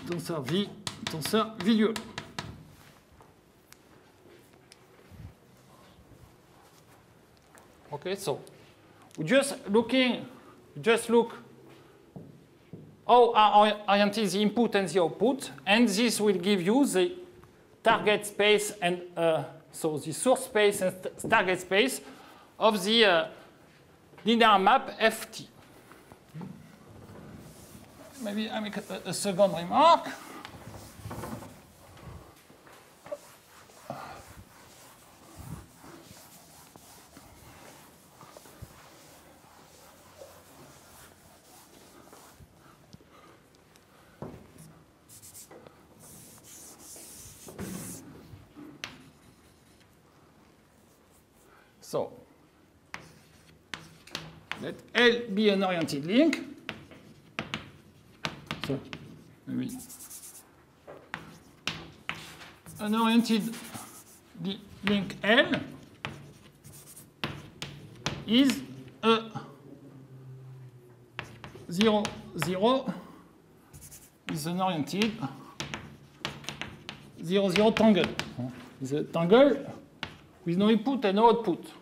tensor V, tensor V dual. Okay, so just looking, just look how are oriented the input and the output, and this will give you the target space and uh, so the source space and target space of the uh, linear map FT. Maybe I make a, a second remark. So, let L be an oriented link. So, maybe an oriented link L is a 0, 0, is an oriented 0, 0 tangle. It's a tangle with no input and no output.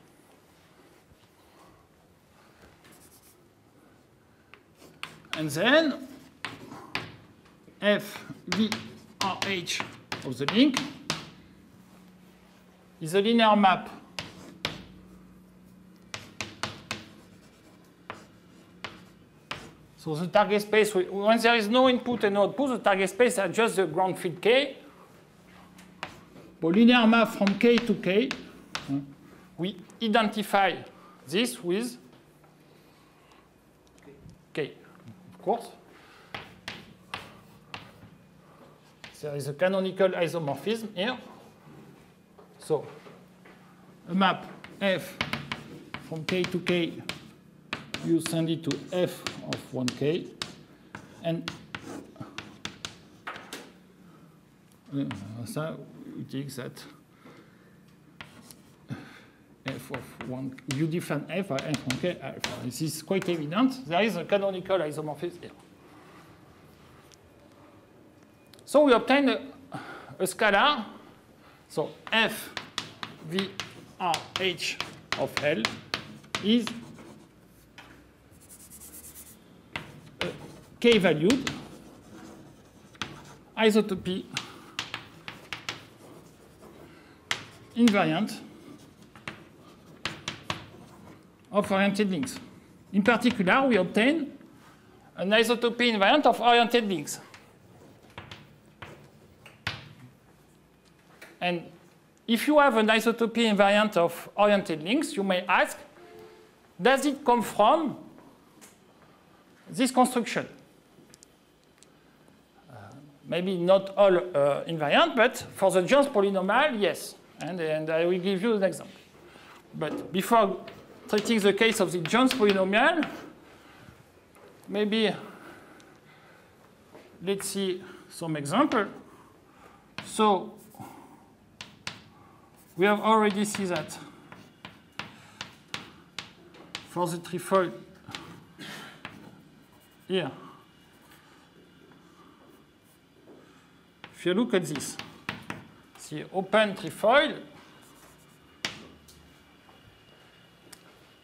And then f v r h of the link is a linear map So the target space, when there is no input and no output, the target space are just the ground field k. For linear map from k to k, we identify this with k, of course. There is a canonical isomorphism here. So a map f from k to k, you send it to f of 1k. And uh, ça, you take that f of 1, you define f by f 1k alpha. This is quite evident. There is a canonical isomorphism here. So we obtain a, a scalar. So f v r h of L is k valued isotopy invariant of oriented links. In particular, we obtain an isotopy invariant of oriented links. And if you have an isotopy invariant of oriented links, you may ask, does it come from this construction? maybe not all uh, invariant, but for the Jones polynomial, yes. And, and I will give you an example. But before treating the case of the Jones polynomial, maybe let's see some example. So we have already seen that for the trefoil here. If you look at this, see open trefoil.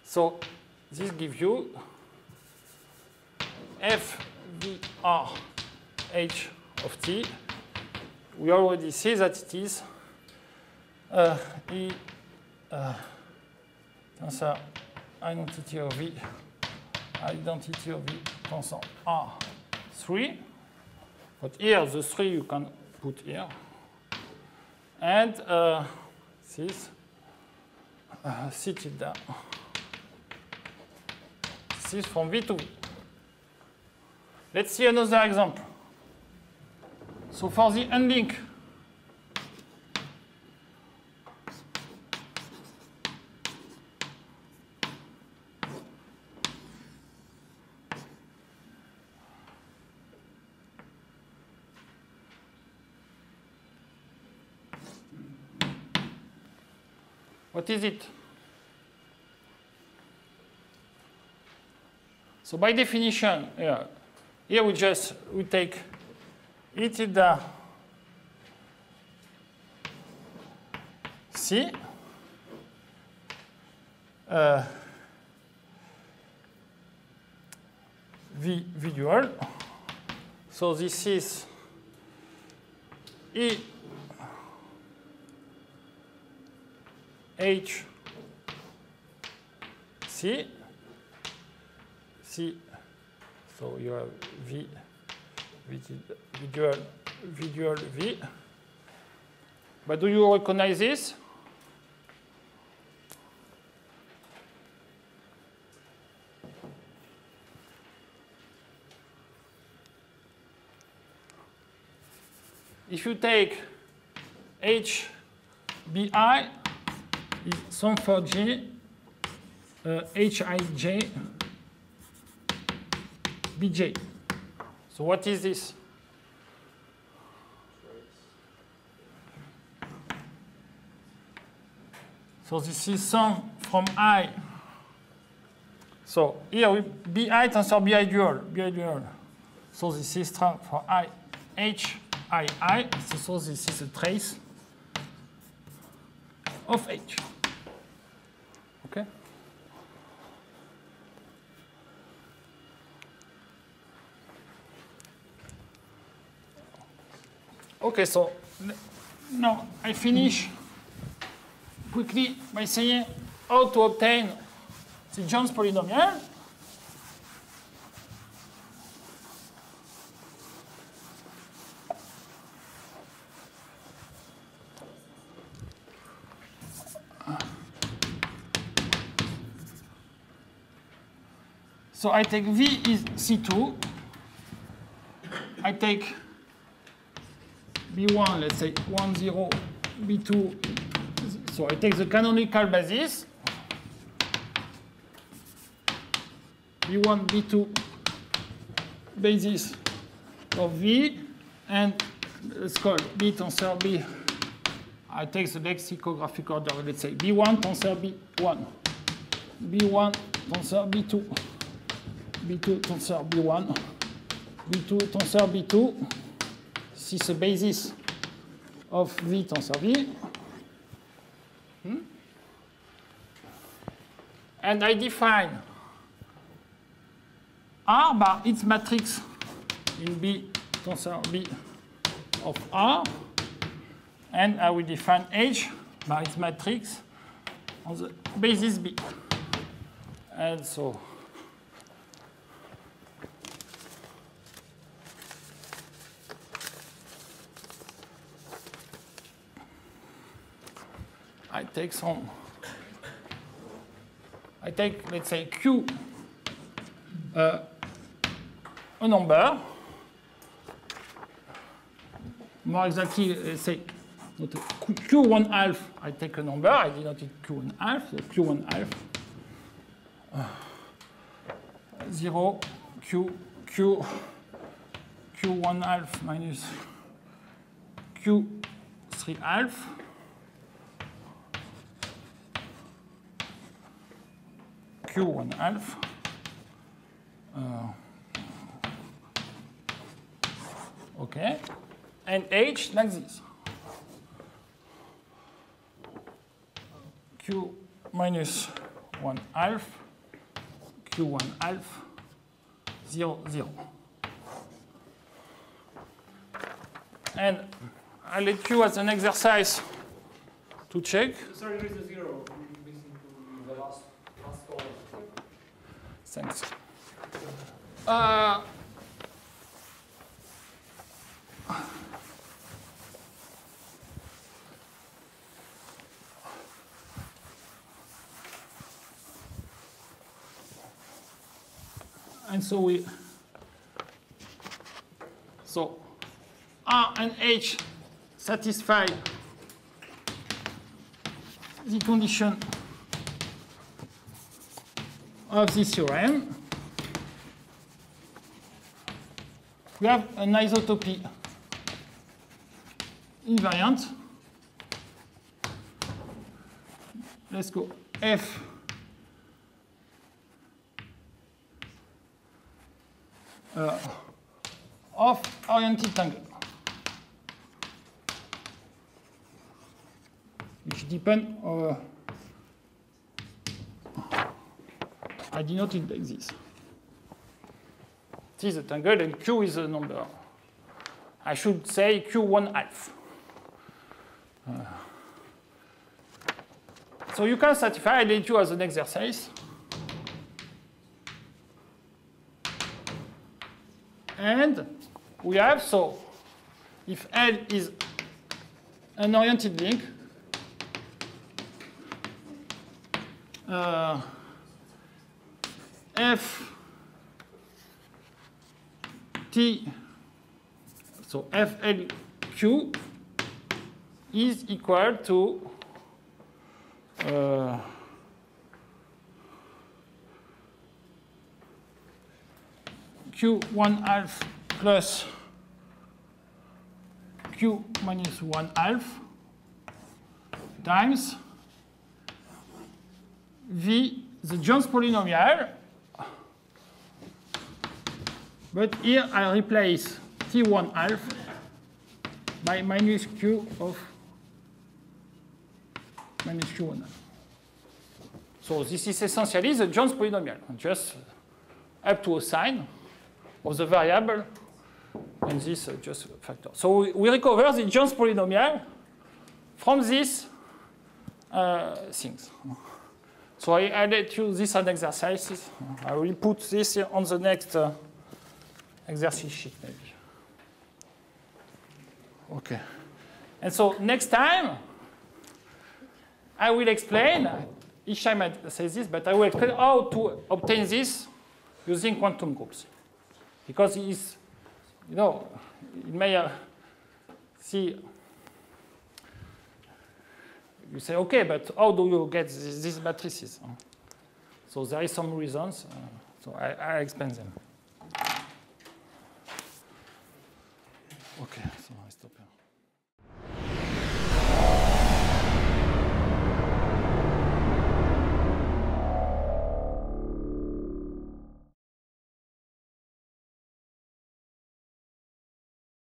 So this gives you f v r h of t. We already see that it is uh, e uh, tensor identity of v identity of v tensor r3. But here the 3 you can put here. And uh, this uh, C tilde. This is from V to V. Let's see another example. So for the unlink, What is it? So by definition, yeah, here we just we take e tilde c uh, v. So this is e H. C. C. So you have V visual visual V. But do you recognize this? If you take HBI is sum for J, uh, Hij Bj. So what is this? So this is sum from I. So here we Bi tensor Bi dual, Bi dual. So this is for I h i i. So this is a trace of h. Okay. Okay, so now I finish quickly by saying how to obtain the Jones polynomial. So I take V is C2. I take B1, let's say 1, 0, B2. So I take the canonical basis. B1, B2 basis of V. And let's call B tensor B. I take the lexicographic order, let's say B1 tensor B1. B1 tensor B2. B2 tensor B1. B2 tensor B2 this is the basis of V tensor V. Hmm? And I define R by its matrix in B tensor B of R. And I will define H by its matrix on the basis B. And so I take some, I take, let's say, Q, uh, a number, more exactly, let's say, not a Q- Q1 half, I take a number, I denote it Q1 half, so Q1 half, uh, 0, Q, Q, Q1 half minus Q3 half, Q1 half. Uh, okay. And H like this. Q minus 1 half, Q1 half, 0, 0. And I let you as an exercise to check. Sorry, there is a zero missing the last, last column. Thanks. Uh, and so we so R and H satisfy the condition of this theorem, we have an isotopy invariant. Let's go F. Uh, of oriented tangle, which depend uh, I denote it like this. T is a tangle and Q is a number. I should say Q1 half. Uh, so you can satisfy, I let as an exercise. And we have, so if L is an oriented link, uh, F T, so FLQ is equal to uh, Q1 half plus Q minus 1 half times V, the Jones polynomial. But here I replace T1 half by minus Q of minus Q1 half. So this is essentially the Jones polynomial, just up to a sign of the variable and this uh, just factor. So we, recover the Jones polynomial from these uh, things. So I, let you this an exercise. I will put this on the next uh, exercise sheet maybe. Okay. And so next time, I will explain, each time I say this, but I will explain how to obtain this using quantum groups. Because it's, you know, it may uh, see, you say, okay, but how do you get these, these matrices? So there is some reasons, uh, so I, I explain them. Okay, so.